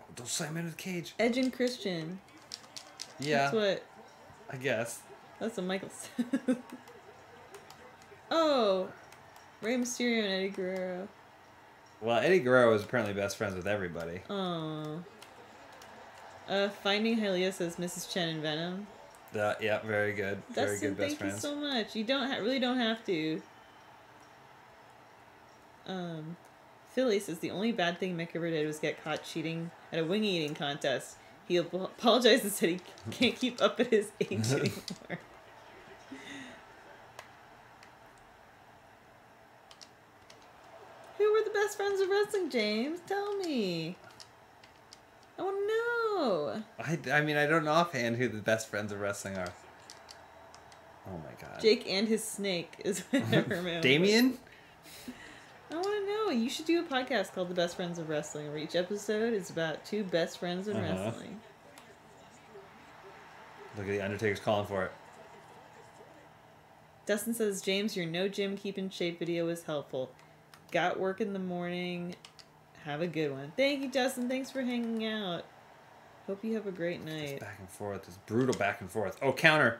Oh, don't slam into the cage. Edge and Christian. Yeah, That's what. I guess. That's what Michael said. oh, Rey Mysterio and Eddie Guerrero. Well, Eddie Guerrero is apparently best friends with everybody. Oh. Uh, Finding Hylia says Mrs. Chen and Venom. Uh, yeah, very good. Very good best thank friends. you so much. You don't ha- really don't have to. Um, Philly says the only bad thing Mick ever did was get caught cheating at a wing eating contest. He ap- apologized and said he can't keep up at his age anymore. Who were the best friends of wrestling, James? Tell me. I want to know. I, I mean, I don't know offhand who the best friends of wrestling are. Oh my god. Jake and his snake is what I remember. Damien? I want to know. You should do a podcast called The Best Friends of Wrestling, where each episode is about two best friends in Uh-huh. wrestling. Look at the Undertaker's calling for it. Dustin says, James, your no gym keep in shape video was helpful. Got work in the morning. Have a good one. Thank you, Justin. Thanks for hanging out. Hope you have a great night. back and forth. It's brutal back and forth. Oh, counter.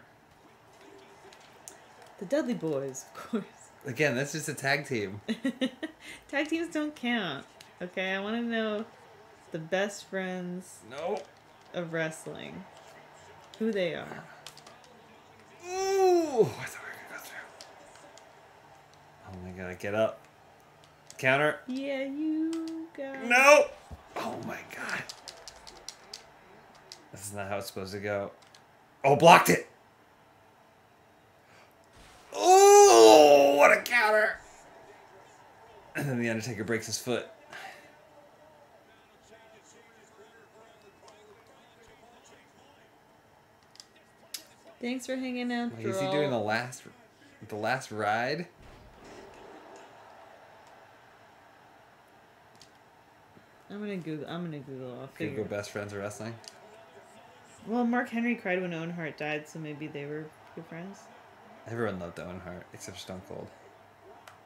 The Dudley Boys, of course. Again, that's just a tag team. Tag teams don't count. Okay, I want to know the best friends No. of wrestling. Who they are. Ooh, I thought we were gonna go through. Oh my god, get up. Counter. Yeah, you guys. No! Oh my god. This is not how it's supposed to go. Oh, blocked it! Oh, what a counter! And then the Undertaker breaks his foot. Thanks for hanging out. Wait, is he doing the last, the last ride? I'm gonna Google. I'm gonna Google. I'll figure. Google best friends of wrestling. Well, Mark Henry cried when Owen Hart died, so maybe they were good friends. Everyone loved Owen Hart except Stone Cold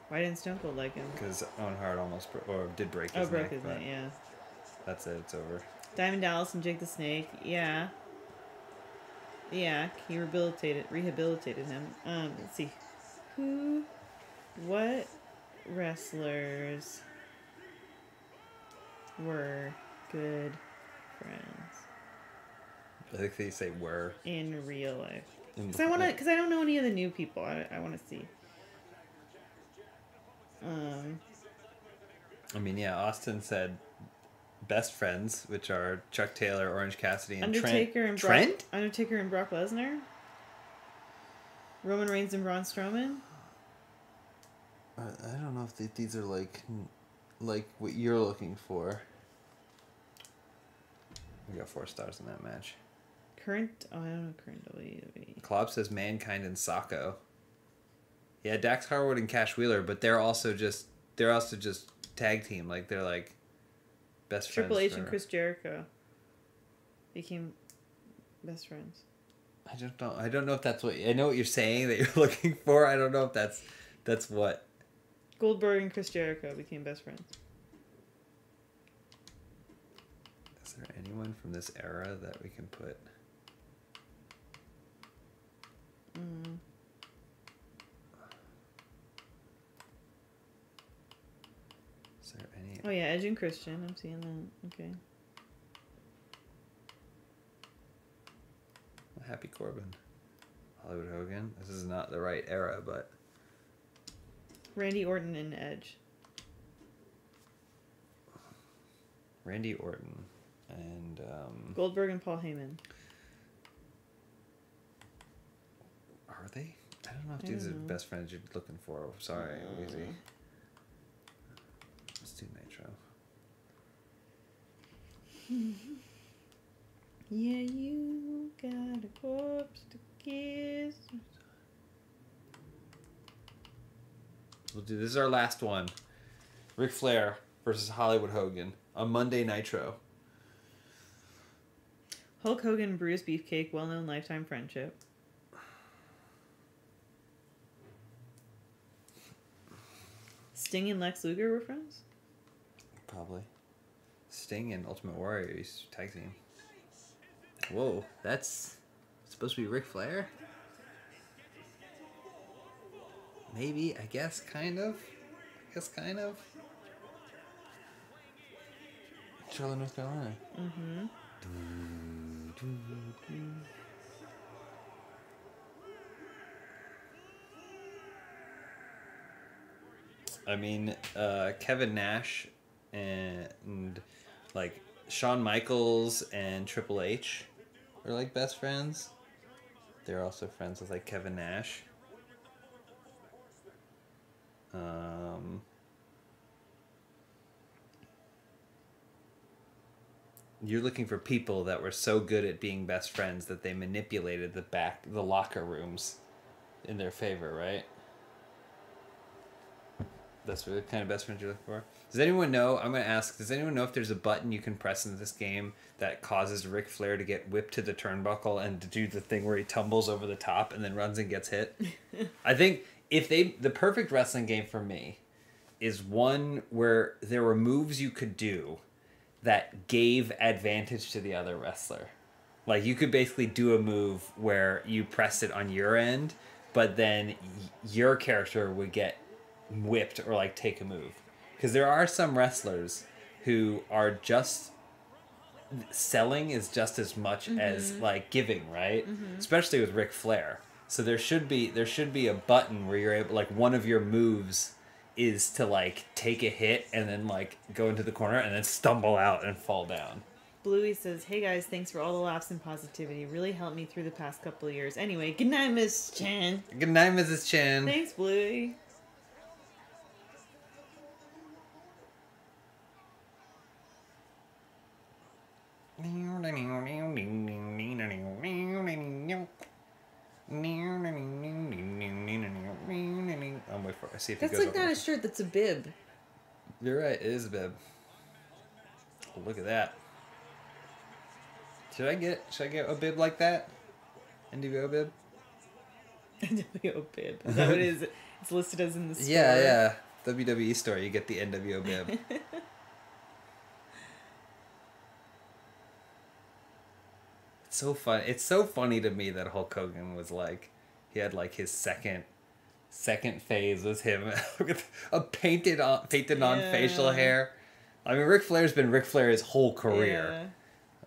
Why didn't Stone Cold like him? because Owen Hart almost bro- or did break his neck. Oh, broke neck. his neck. Yeah. That's it. It's over. Diamond Dallas and Jake the Snake. Yeah. Yeah, he rehabilitated rehabilitated him. Um, let's see. Who what wrestlers were good friends I think they say were. in real life? Cuz I want to cuz I don't know any of the new people. I I want to see. Um, I mean, yeah. Austin said best friends, which are Chuck Taylor, Orange Cassidy, and Undertaker Trent. and Brock, Trent. Undertaker and Brock Lesnar. Roman Reigns and Braun Strowman. I I don't know if they, these are like like what you're looking for. We got four stars in that match. Current, oh, I don't know current WWE. Klopp says Mankind and Socko. Yeah, Dax Harwood and Cash Wheeler, but they're also just they're also just tag team. Like they're like best Triple friends. H and Chris Jericho became best friends. I don't know. I don't know if that's what I know what you're saying that you're looking for. I don't know if that's that's what. Goldberg and Chris Jericho became best friends. Is there anyone from this era that we can put? Mm. Is there any? Oh yeah, Edge and Christian. I'm seeing that. Okay. Happy Corbin, Hollywood Hogan. This is not the right era, but Randy Orton and Edge. Randy Orton and um, Goldberg and Paul Heyman. are they? I don't know if I these are the best friends you're looking for. Sorry, Uh. Weezy. Let's do Nitro. Yeah, you got a corpse to kiss. We'll do this is our last one. Ric Flair versus Hollywood Hogan on Monday Nitro. Hulk Hogan Brutus Beefcake, well known lifetime friendship. Sting and Lex Luger were friends? Probably. Sting and Ultimate Warrior used to tag team. Whoa, that's supposed to be Ric Flair? Maybe, I guess, kind of. I guess, kind of. Charlotte, North Carolina. Mm-hmm. I mean, uh, Kevin Nash and like Shawn Michaels and Triple H are like best friends. They're also friends with like Kevin Nash. Um, you're looking for people that were so good at being best friends that they manipulated the back the locker rooms in their favor, right? That's the kind of best friend you're looking for. Does anyone know? I'm gonna ask. Does anyone know if there's a button you can press in this game that causes Ric Flair to get whipped to the turnbuckle and to do the thing where he tumbles over the top and then runs and gets hit? I think if they the perfect wrestling game for me is one where there were moves you could do that gave advantage to the other wrestler. Like you could basically do a move where you pressed it on your end, but then y- your character would get whipped or like take a move. Because there are some wrestlers who are just selling is just as much as mm-hmm. like giving, right? Mm-hmm. Especially with Ric Flair. So there should be there should be a button where you're able like one of your moves is to like take a hit and then like go into the corner and then stumble out and fall down. Bluey says, "Hey guys, thanks for all the laughs and positivity. Really helped me through the past couple of years. Anyway, good night, Miss Chen. Good night, Mrs. Chen. Thanks, Bluey. I'm wait for. I see if That's like not a shirt. That's a bib. You're right. It is a bib. Oh, look at that. Should I get? Should I get a bib like that? NWO bib? NWO bib. Is that what it is? It's listed as in the store. Yeah, yeah. WWE store. You get the NWO bib. so fun. It's so funny to me that Hulk Hogan was like, he had like his second, second phase was him with a painted on painted on facial hair. I mean, Ric Flair's been Ric Flair his whole career. Yeah.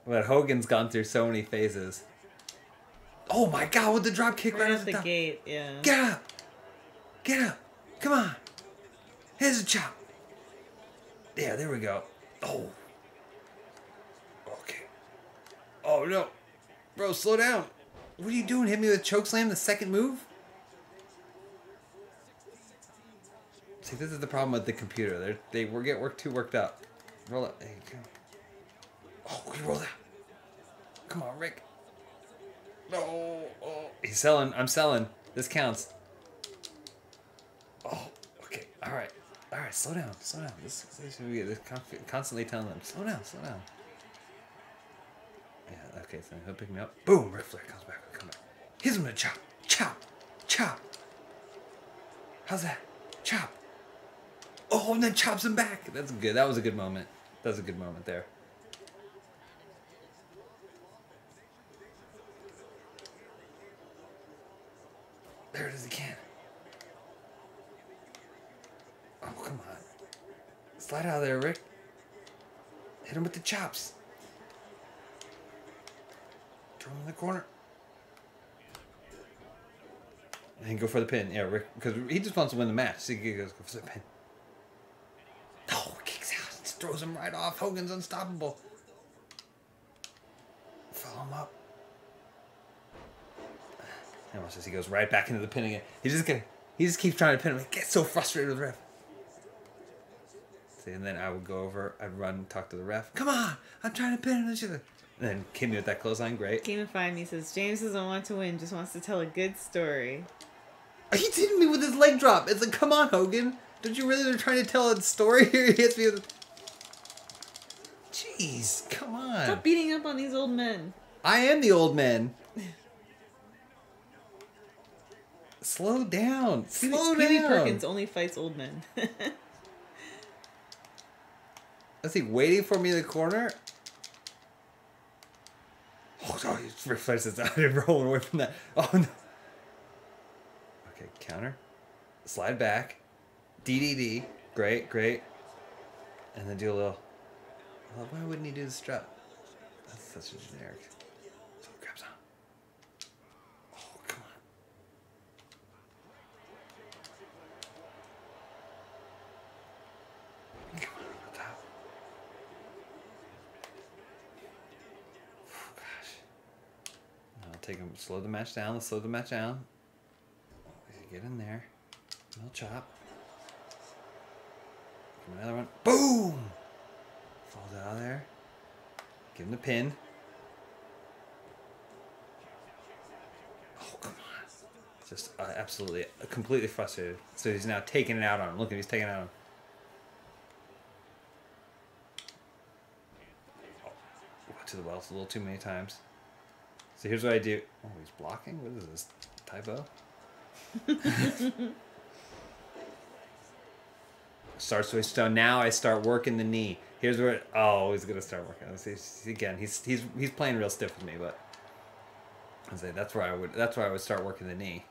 But Hogan's gone through so many phases. Oh my god, with the drop kick right, Right off the the top. gate. Yeah. Get up! Get up! Come on! Here's a chop. Yeah, there we go. Oh. Okay. Oh no. Bro, slow down. What are you doing? Hit me with a choke slam the second move? See, this is the problem with the computer. They're, they were get work too worked up. Roll up. There you go. Oh, we roll out. Come on, Ric. No. Oh. He's selling. I'm selling. This counts. Oh, okay. All right. All right. Slow down. Slow down. This, this we get this constantly telling them, slow down, slow down. Okay. So he'll pick me up. Boom. Ric Flair comes back. Come back. Here's him to chop, chop, chop. How's that? Chop. Oh, and then chops him back. That's good. That was a good moment. That was a good moment there. There it is again. Oh, come on. Slide out of there, Ric. Hit him with the chops. In the corner. And go for the pin. Yeah, Ric, because he just wants to win the match. So he goes go for the pin. Oh, kicks out. Throws him right off. Hogan's unstoppable. Follow him up. And watch this. He goes right back into the pin again. He's just gonna. He just keeps trying to pin him. He gets so frustrated with the ref. See, and then I would go over. I'd run, talk to the ref. Come on, I'm trying to pin him. And then hit me with that clothesline. Great. Came and find me says James doesn't want to win, just wants to tell a good story. He's hitting me with his leg drop. It's like, come on, Hogan. Don't you really are trying to tell a story here? He hits me with. Jeez, come on. Stop beating up on these old men. I am the old man. Slow down. Pee Slow Pee down. Perkins only fights old men. Is he waiting for me in the corner? Oh, Flair says I'm rolling away from that. Oh, no. Okay, counter. Slide back. DDT. Great, great. And then do a little. Well, why wouldn't he do the strut? That's such a generic. So it grabs on. Oh, come on. Come on, over the top. Oh, gosh. Slow the match down. Let's slow the match down. Get in there. Little chop. Give him Another one. Boom! Falls out of there. Give him the pin. Oh, come on. just uh, absolutely, uh, completely frustrated. So he's now taking it out on him. Look at he's taking it out on him. Oh, to the wells a little too many times. So here's what I do. Oh, he's blocking? What is this? Typo? Starts with stone. now I start working the knee. Here's where oh he's gonna start working. See, again he's he's he's playing real stiff with me, but I say that's where I would that's where I would start working the knee.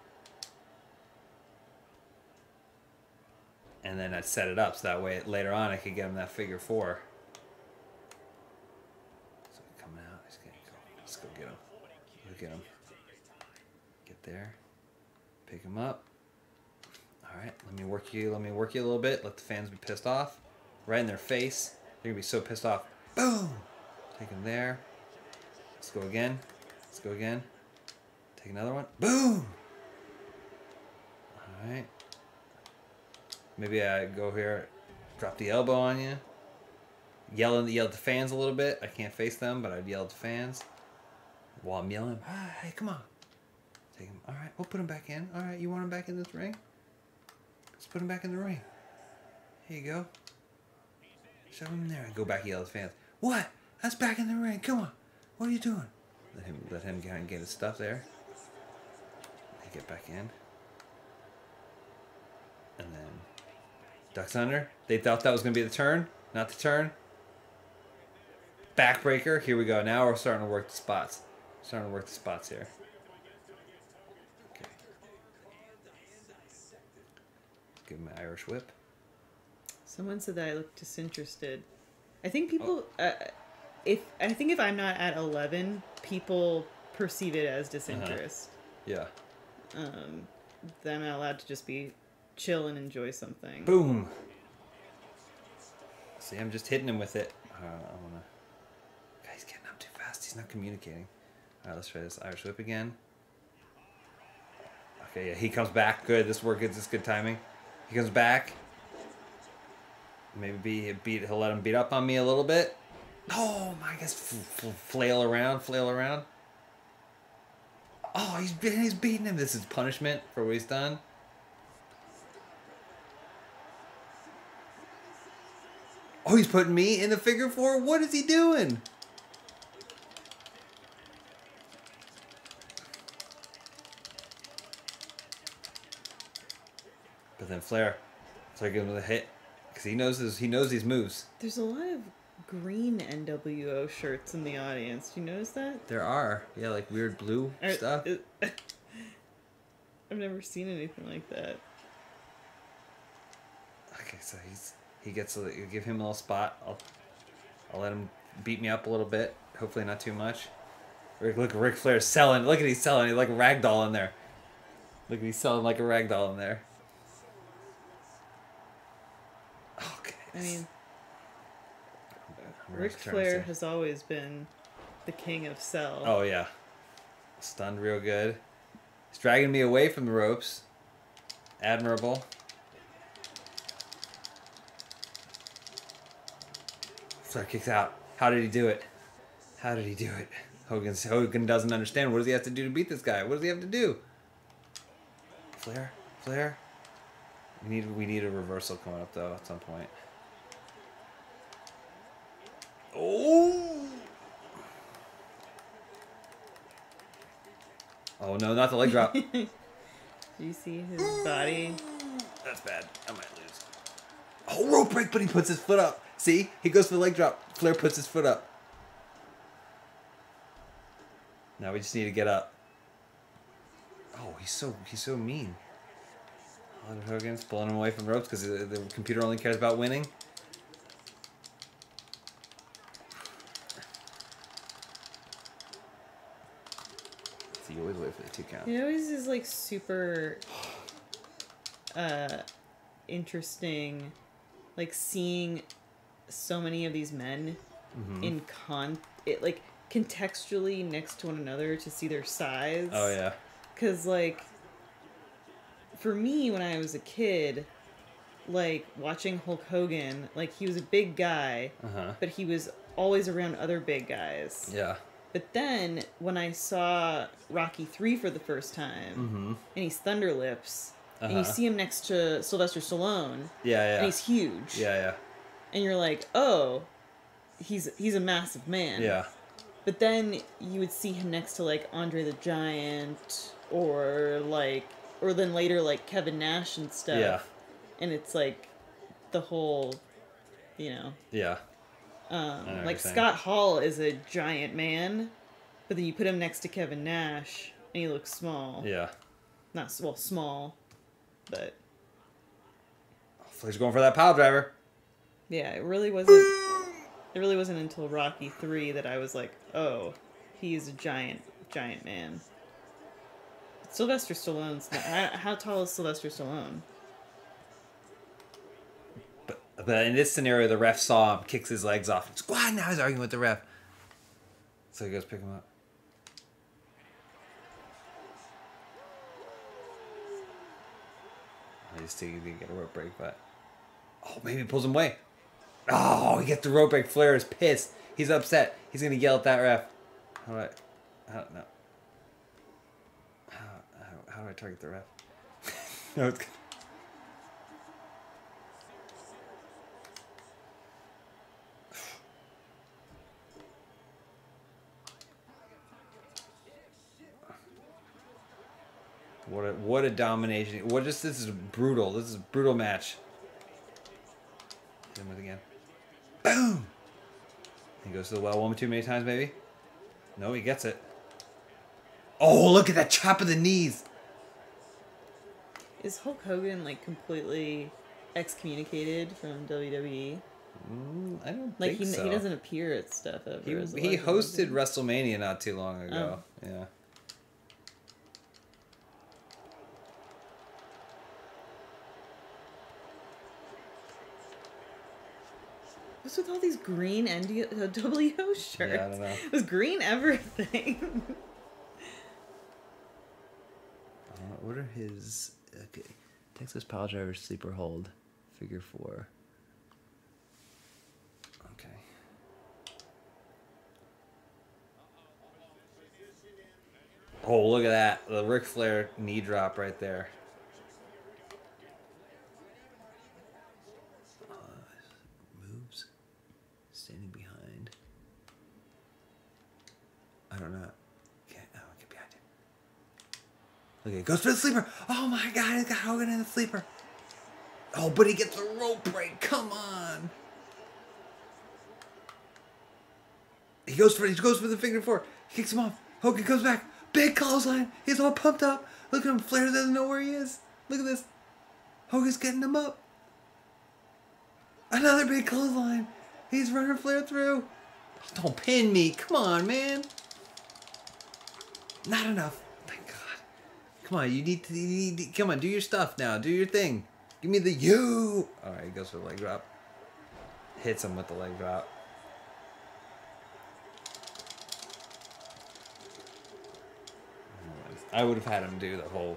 And then I'd set it up so that way later on I could get him that figure four. So coming out, he's gonna go. Let's go get him. Look at him. Get there. Pick him up. All right, let me work you. Let me work you a little bit. Let the fans be pissed off, right in their face. They're gonna be so pissed off. Boom. Take him there. Let's go again. Let's go again. Take another one. Boom. All right. Maybe I go here, drop the elbow on you. Yell yell at the fans a little bit. I can't face them, but I'd yell at the fans while I'm yelling. Ah, hey, come on. Take him. All right, we'll put him back in. All right, you want him back in this ring? Let's put him back in the ring. Here you go. Shove him there and go back and yell at the fans. What? That's back in the ring. Come on. What are you doing? Let him let him get, get his stuff there. Get back in. And then Ducks under. They thought that was gonna be the turn. Not the turn. Backbreaker. Here we go. Now we're starting to work the spots. Starting to work the spots here. Okay. Give him an Irish whip. Someone said that I look disinterested. I think people, uh, if I think if I'm not at eleven, people perceive it as disinterest. Yeah. Um, that I'm not allowed to just be chill and enjoy something. Boom. See, I'm just hitting him with it. Uh, I wanna. He's getting up too fast. He's not communicating. All right, let's try this Irish whip again. Okay, yeah, he comes back. Good. This work. This is good timing. He comes back. Maybe be, beat. He'll let him beat up on me a little bit. Oh my! I guess f- f- flail around, flail around. Oh, he's he's beating him. This is punishment for what he's done. Oh, he's putting me in the figure four. What is he doing? But then Flair, Flair gives him the hit because he knows his, he knows these moves. There's a lot of green NWO shirts in the audience. Do you notice that? There are yeah like weird blue Are- stuff. I've never seen anything like that. Okay, so he's he gets a, you give him a little spot. I'll I'll let him beat me up a little bit. Hopefully not too much. Ric, look, Ric Flair's selling. Look at he's selling. He's like a rag doll in there. Look, at he's selling like a rag doll in there. Okay. I mean, Ric just trying to Flair has always been the king of sell. Oh yeah, stunned real good. He's dragging me away from the ropes. Admirable. Flair kicks out. How did he do it? How did he do it? Hogan Hogan doesn't understand. What does he have to do to beat this guy? What does he have to do? Flair, Flair. We need we need a reversal coming up though at some point. Oh. Oh no, not the leg drop. Do you see his body? That's bad. I might lose. Oh, rope break, but he puts his foot up. See? He goes for the leg drop. Flair puts his foot up. Now we just need to get up. Oh, he's so he's so mean. Hulk Hogan's pulling him away from ropes because the, the computer only cares about winning. You always wait for the two count. It always is like super uh interesting like seeing so many of these men Mm-hmm. in con it like contextually next to one another to see their size. Oh yeah. Cause like for me when I was a kid, like watching Hulk Hogan, like he was a big guy, Uh huh. but he was always around other big guys. Yeah. But then when I saw Rocky three for the first time, Mm-hmm. and he's Thunder Lips, and you Uh-huh. see him next to Sylvester Stallone, Yeah, yeah. and he's huge, yeah, yeah. and you're like, oh, he's he's a massive man. Yeah. But then you would see him next to like Andre the Giant, or like, or then later like Kevin Nash and stuff. Yeah. And it's like the whole, you know, Yeah. Um, know what you're like. Scott Hall is a giant man, but then you put him next to Kevin Nash, and he looks small. Yeah. Not well, small, but Flair's going for that pile driver. yeah, it really wasn't. It really wasn't until Rocky three that I was like, oh, he's a giant, giant man. Sylvester Stallone's not, how, how tall is Sylvester Stallone? But, in this scenario, the ref saw him, kicks his legs off, and squad. Now he's arguing with the ref. So he goes pick him up. I just think he didn't get a rope break, but oh, maybe he pulls him away. Oh, he gets the rope break. Flair is pissed. He's upset. He's gonna yell at that ref. How do I? Don't know. How, how, how do I target the ref? no, it's. What a what a domination! What just this is brutal. This is a brutal match. Hit him with again. Boom. He goes to the well one too many times, maybe. No, he gets it. Oh, look at that chop of the knees. Is Hulk Hogan like completely excommunicated from WWE? Mm, I don't Like think he, so. he doesn't appear at stuff ever. He, he hosted WrestleMania not too long ago. Oh. Yeah. With all these green NWO shirts? Yeah, I don't know. It Was green everything? Uh, what are his okay? Texas Pile Driver sleeper hold, figure four. Okay. Oh, look at that! The Ric Flair knee drop right there. Uh, moves, standing behind. I don't know. Okay, oh, get behind him. Okay, goes for the sleeper. Oh my god, he's got Hogan in the sleeper. Oh, but he gets a rope break. Come on. He goes for he goes for the figure four. Kicks him off. Hogan comes back. Big clothesline. He's all pumped up. Look at him. Flair doesn't know where he is. Look at this. Hogan's getting him up. Another big clothesline. He's running Flair through. Don't pin me. Come on, man. Not enough. Thank God. Come on, you need to. You need to come on, do your stuff now. Do your thing. Give me the you. All right, he goes for the leg drop. Hits him with the leg drop. I would have had him do the whole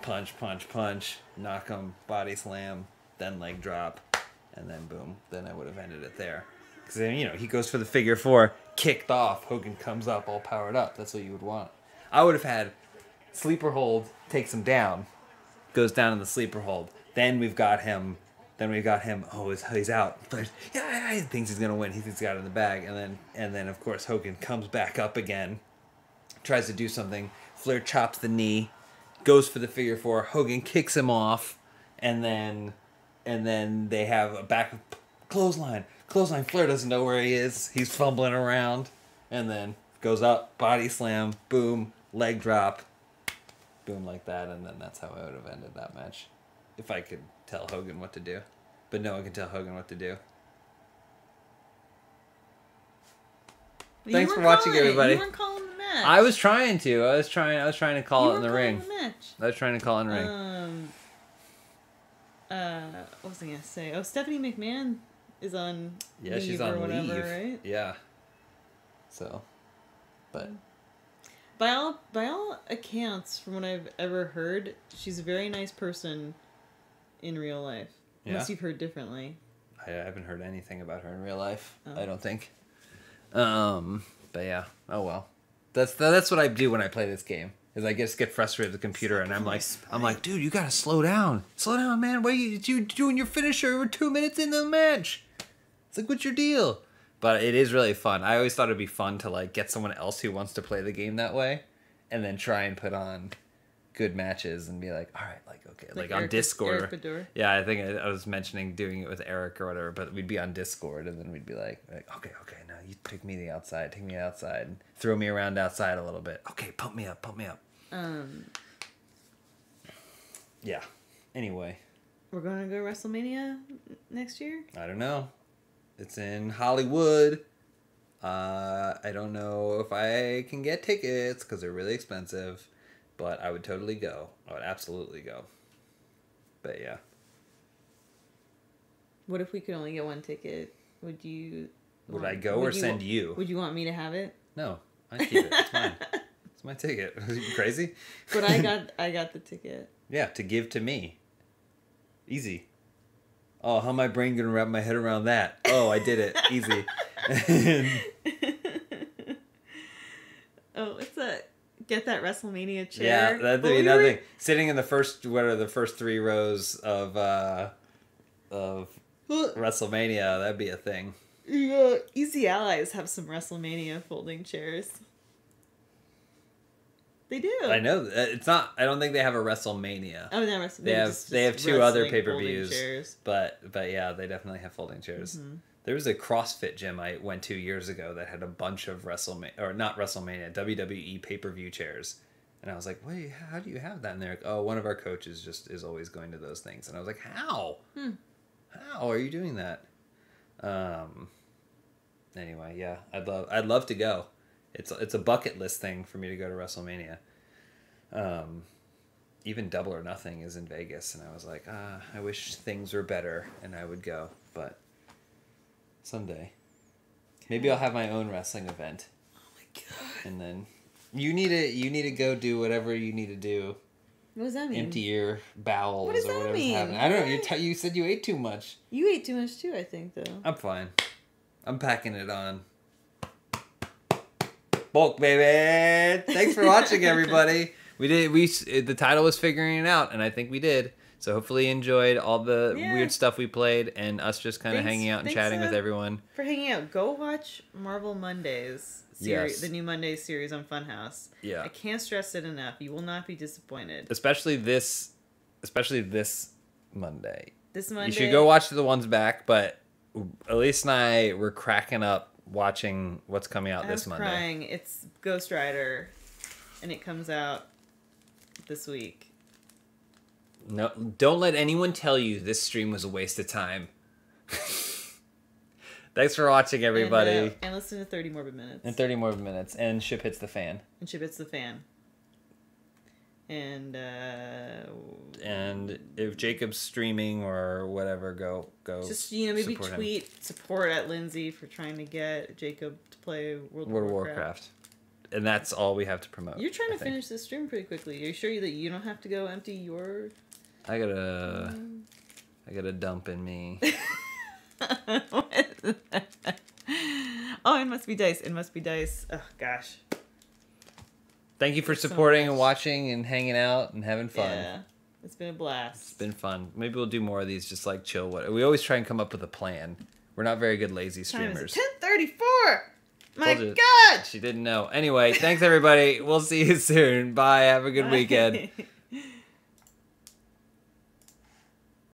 punch, punch, punch, knock him, body slam, then leg drop, and then boom. Then I would have ended it there. Because you know, he goes for the figure four, kicked off. Hogan comes up all powered up. That's what you would want. I would have had sleeper hold, takes him down, goes down in the sleeper hold. Then we've got him. Then we've got him. Oh, he's, he's out. But yeah, he thinks he's gonna win. He thinks he's got it in the bag. And then and then of course Hogan comes back up again, tries to do something. Flair chops the knee, goes for the figure four. Hogan kicks him off, and then and then they have a back clothesline. Clothesline. Flair doesn't know where he is. He's fumbling around, and then goes up, body slam, boom, leg drop, boom like that, and then that's how I would have ended that match, if I could tell Hogan what to do. But no one can tell Hogan what to do. You Thanks for watching, everybody. You weren't calling the match. I was trying to. I was trying. I was trying to call You it in the ring. The match. I was trying to call it in the ring. Um. Uh, what was I gonna say? Oh, Stephanie McMahon is on. yeah, leave she's or on whatever, leave. right? Yeah. So, but By all by all accounts, from what I've ever heard, she's a very nice person in real life. Unless you've heard differently. I haven't heard anything about her in real life. Oh. I don't think. Um, But yeah, oh well. That's that's what I do when I play this game. Is I just get frustrated with the computer and I'm like, I'm like, dude, you gotta slow down, slow down, man. What are you, you doing your finisher? We're two minutes into the match. It's like, what's your deal? But it is really fun. I always thought it'd be fun to like get someone else who wants to play the game that way, and then try and put on good matches and be like, all right, like okay, like, on Eric- Discord. Eric Yeah, I think I, I was mentioning doing it with Eric or whatever, but we'd be on Discord and then we'd be like, like okay, okay, now you take me the outside, take me outside, and throw me around outside a little bit. Okay, pump me up, pump me up. Um, Yeah. Anyway, we're gonna go to WrestleMania next year. I don't know. It's in Hollywood. Uh, I don't know if I can get tickets because they're really expensive, but I would totally go. I would absolutely go. But yeah. What if we could only get one ticket? Would you? Would want- I go would or send you? Would you want me to have it? No, I keep it. It's mine. It's my ticket. Are you crazy? But I got I got the ticket. Yeah, to give to me. Easy. Oh, how my brain gonna wrap my head around that? Oh, I did it. Easy. oh, what's that? Get that WrestleMania chair. yeah, that'd Well, be we another were- thing. Sitting in the first what are the first three rows of uh of WrestleMania, that'd be a thing. yeah, Easy Allies have some WrestleMania folding chairs. They do. I know it's not I don't think they have a WrestleMania. Oh, no, Wrestle- They have- just- they have two other wrestling pay-per-views. chairs. But but yeah, they definitely have folding chairs. Mm-hmm. There was a CrossFit gym I went to years ago that had a bunch of WrestleMania or not WrestleMania WWE pay per view chairs, and I was like, "Wait, how do you have that?" And they're like, "Oh, one of our coaches just is always going to those things." And I was like, "How? Hmm. How are you doing that?" Um. Anyway, yeah, I'd love I'd love to go. It's it's a bucket list thing for me to go to WrestleMania. Um, even Double or Nothing is in Vegas, and I was like, ah, I wish things were better, and I would go, but someday, maybe I'll have my own wrestling event, Oh my god. and then you need to you need to go do whatever you need to do. What does that mean? Empty your bowels What does or that whatever's mean? happening. I don't know. You t- you said you ate too much. You ate too much too, I think, though. I'm fine. I'm packing it on. Bulk, baby. Thanks for watching, everybody. We did. We the title was figuring it out, and I think we did. So hopefully you enjoyed all the Yeah. weird stuff we played and us just kind of hanging out and thanks, chatting with uh, everyone. For hanging out, go watch Marvel Mondays series, Yes. the new Mondays series on Funhaus. Yeah. I can't stress it enough. You will not be disappointed. Especially this, especially this Monday. This Monday, You should go watch the ones back, but Elyse and I were cracking up watching what's coming out I this was Monday. crying. It's Ghost Rider, and it comes out this week. No, don't let anyone tell you this stream was a waste of time. Thanks for watching, everybody. And, uh, and listen to 30 Morbid Minutes. And 30 more minutes, and ship hits the fan. and ship hits the Fan. And, uh, And if Jacob's streaming or whatever, go go. just, you know, maybe support him. tweet support at Lindsay for trying to get Jacob to play World, World Warcraft. Warcraft, and that's all we have to promote. You're trying I to think. finish this stream pretty quickly. Are you sure that you don't have to go empty your. I got a, I got a dump in me. oh, it must be dice. It must be dice. Oh, gosh. Thank you for So supporting and watching and hanging out and having fun. Yeah. It's been a blast. It's been fun. Maybe we'll do more of these, just like chill. What we always try and come up with a plan. We're not very good lazy streamers. 1034. My you. God. She didn't know. Anyway, thanks everybody. We'll see you soon. Bye. Have a good weekend. Bye.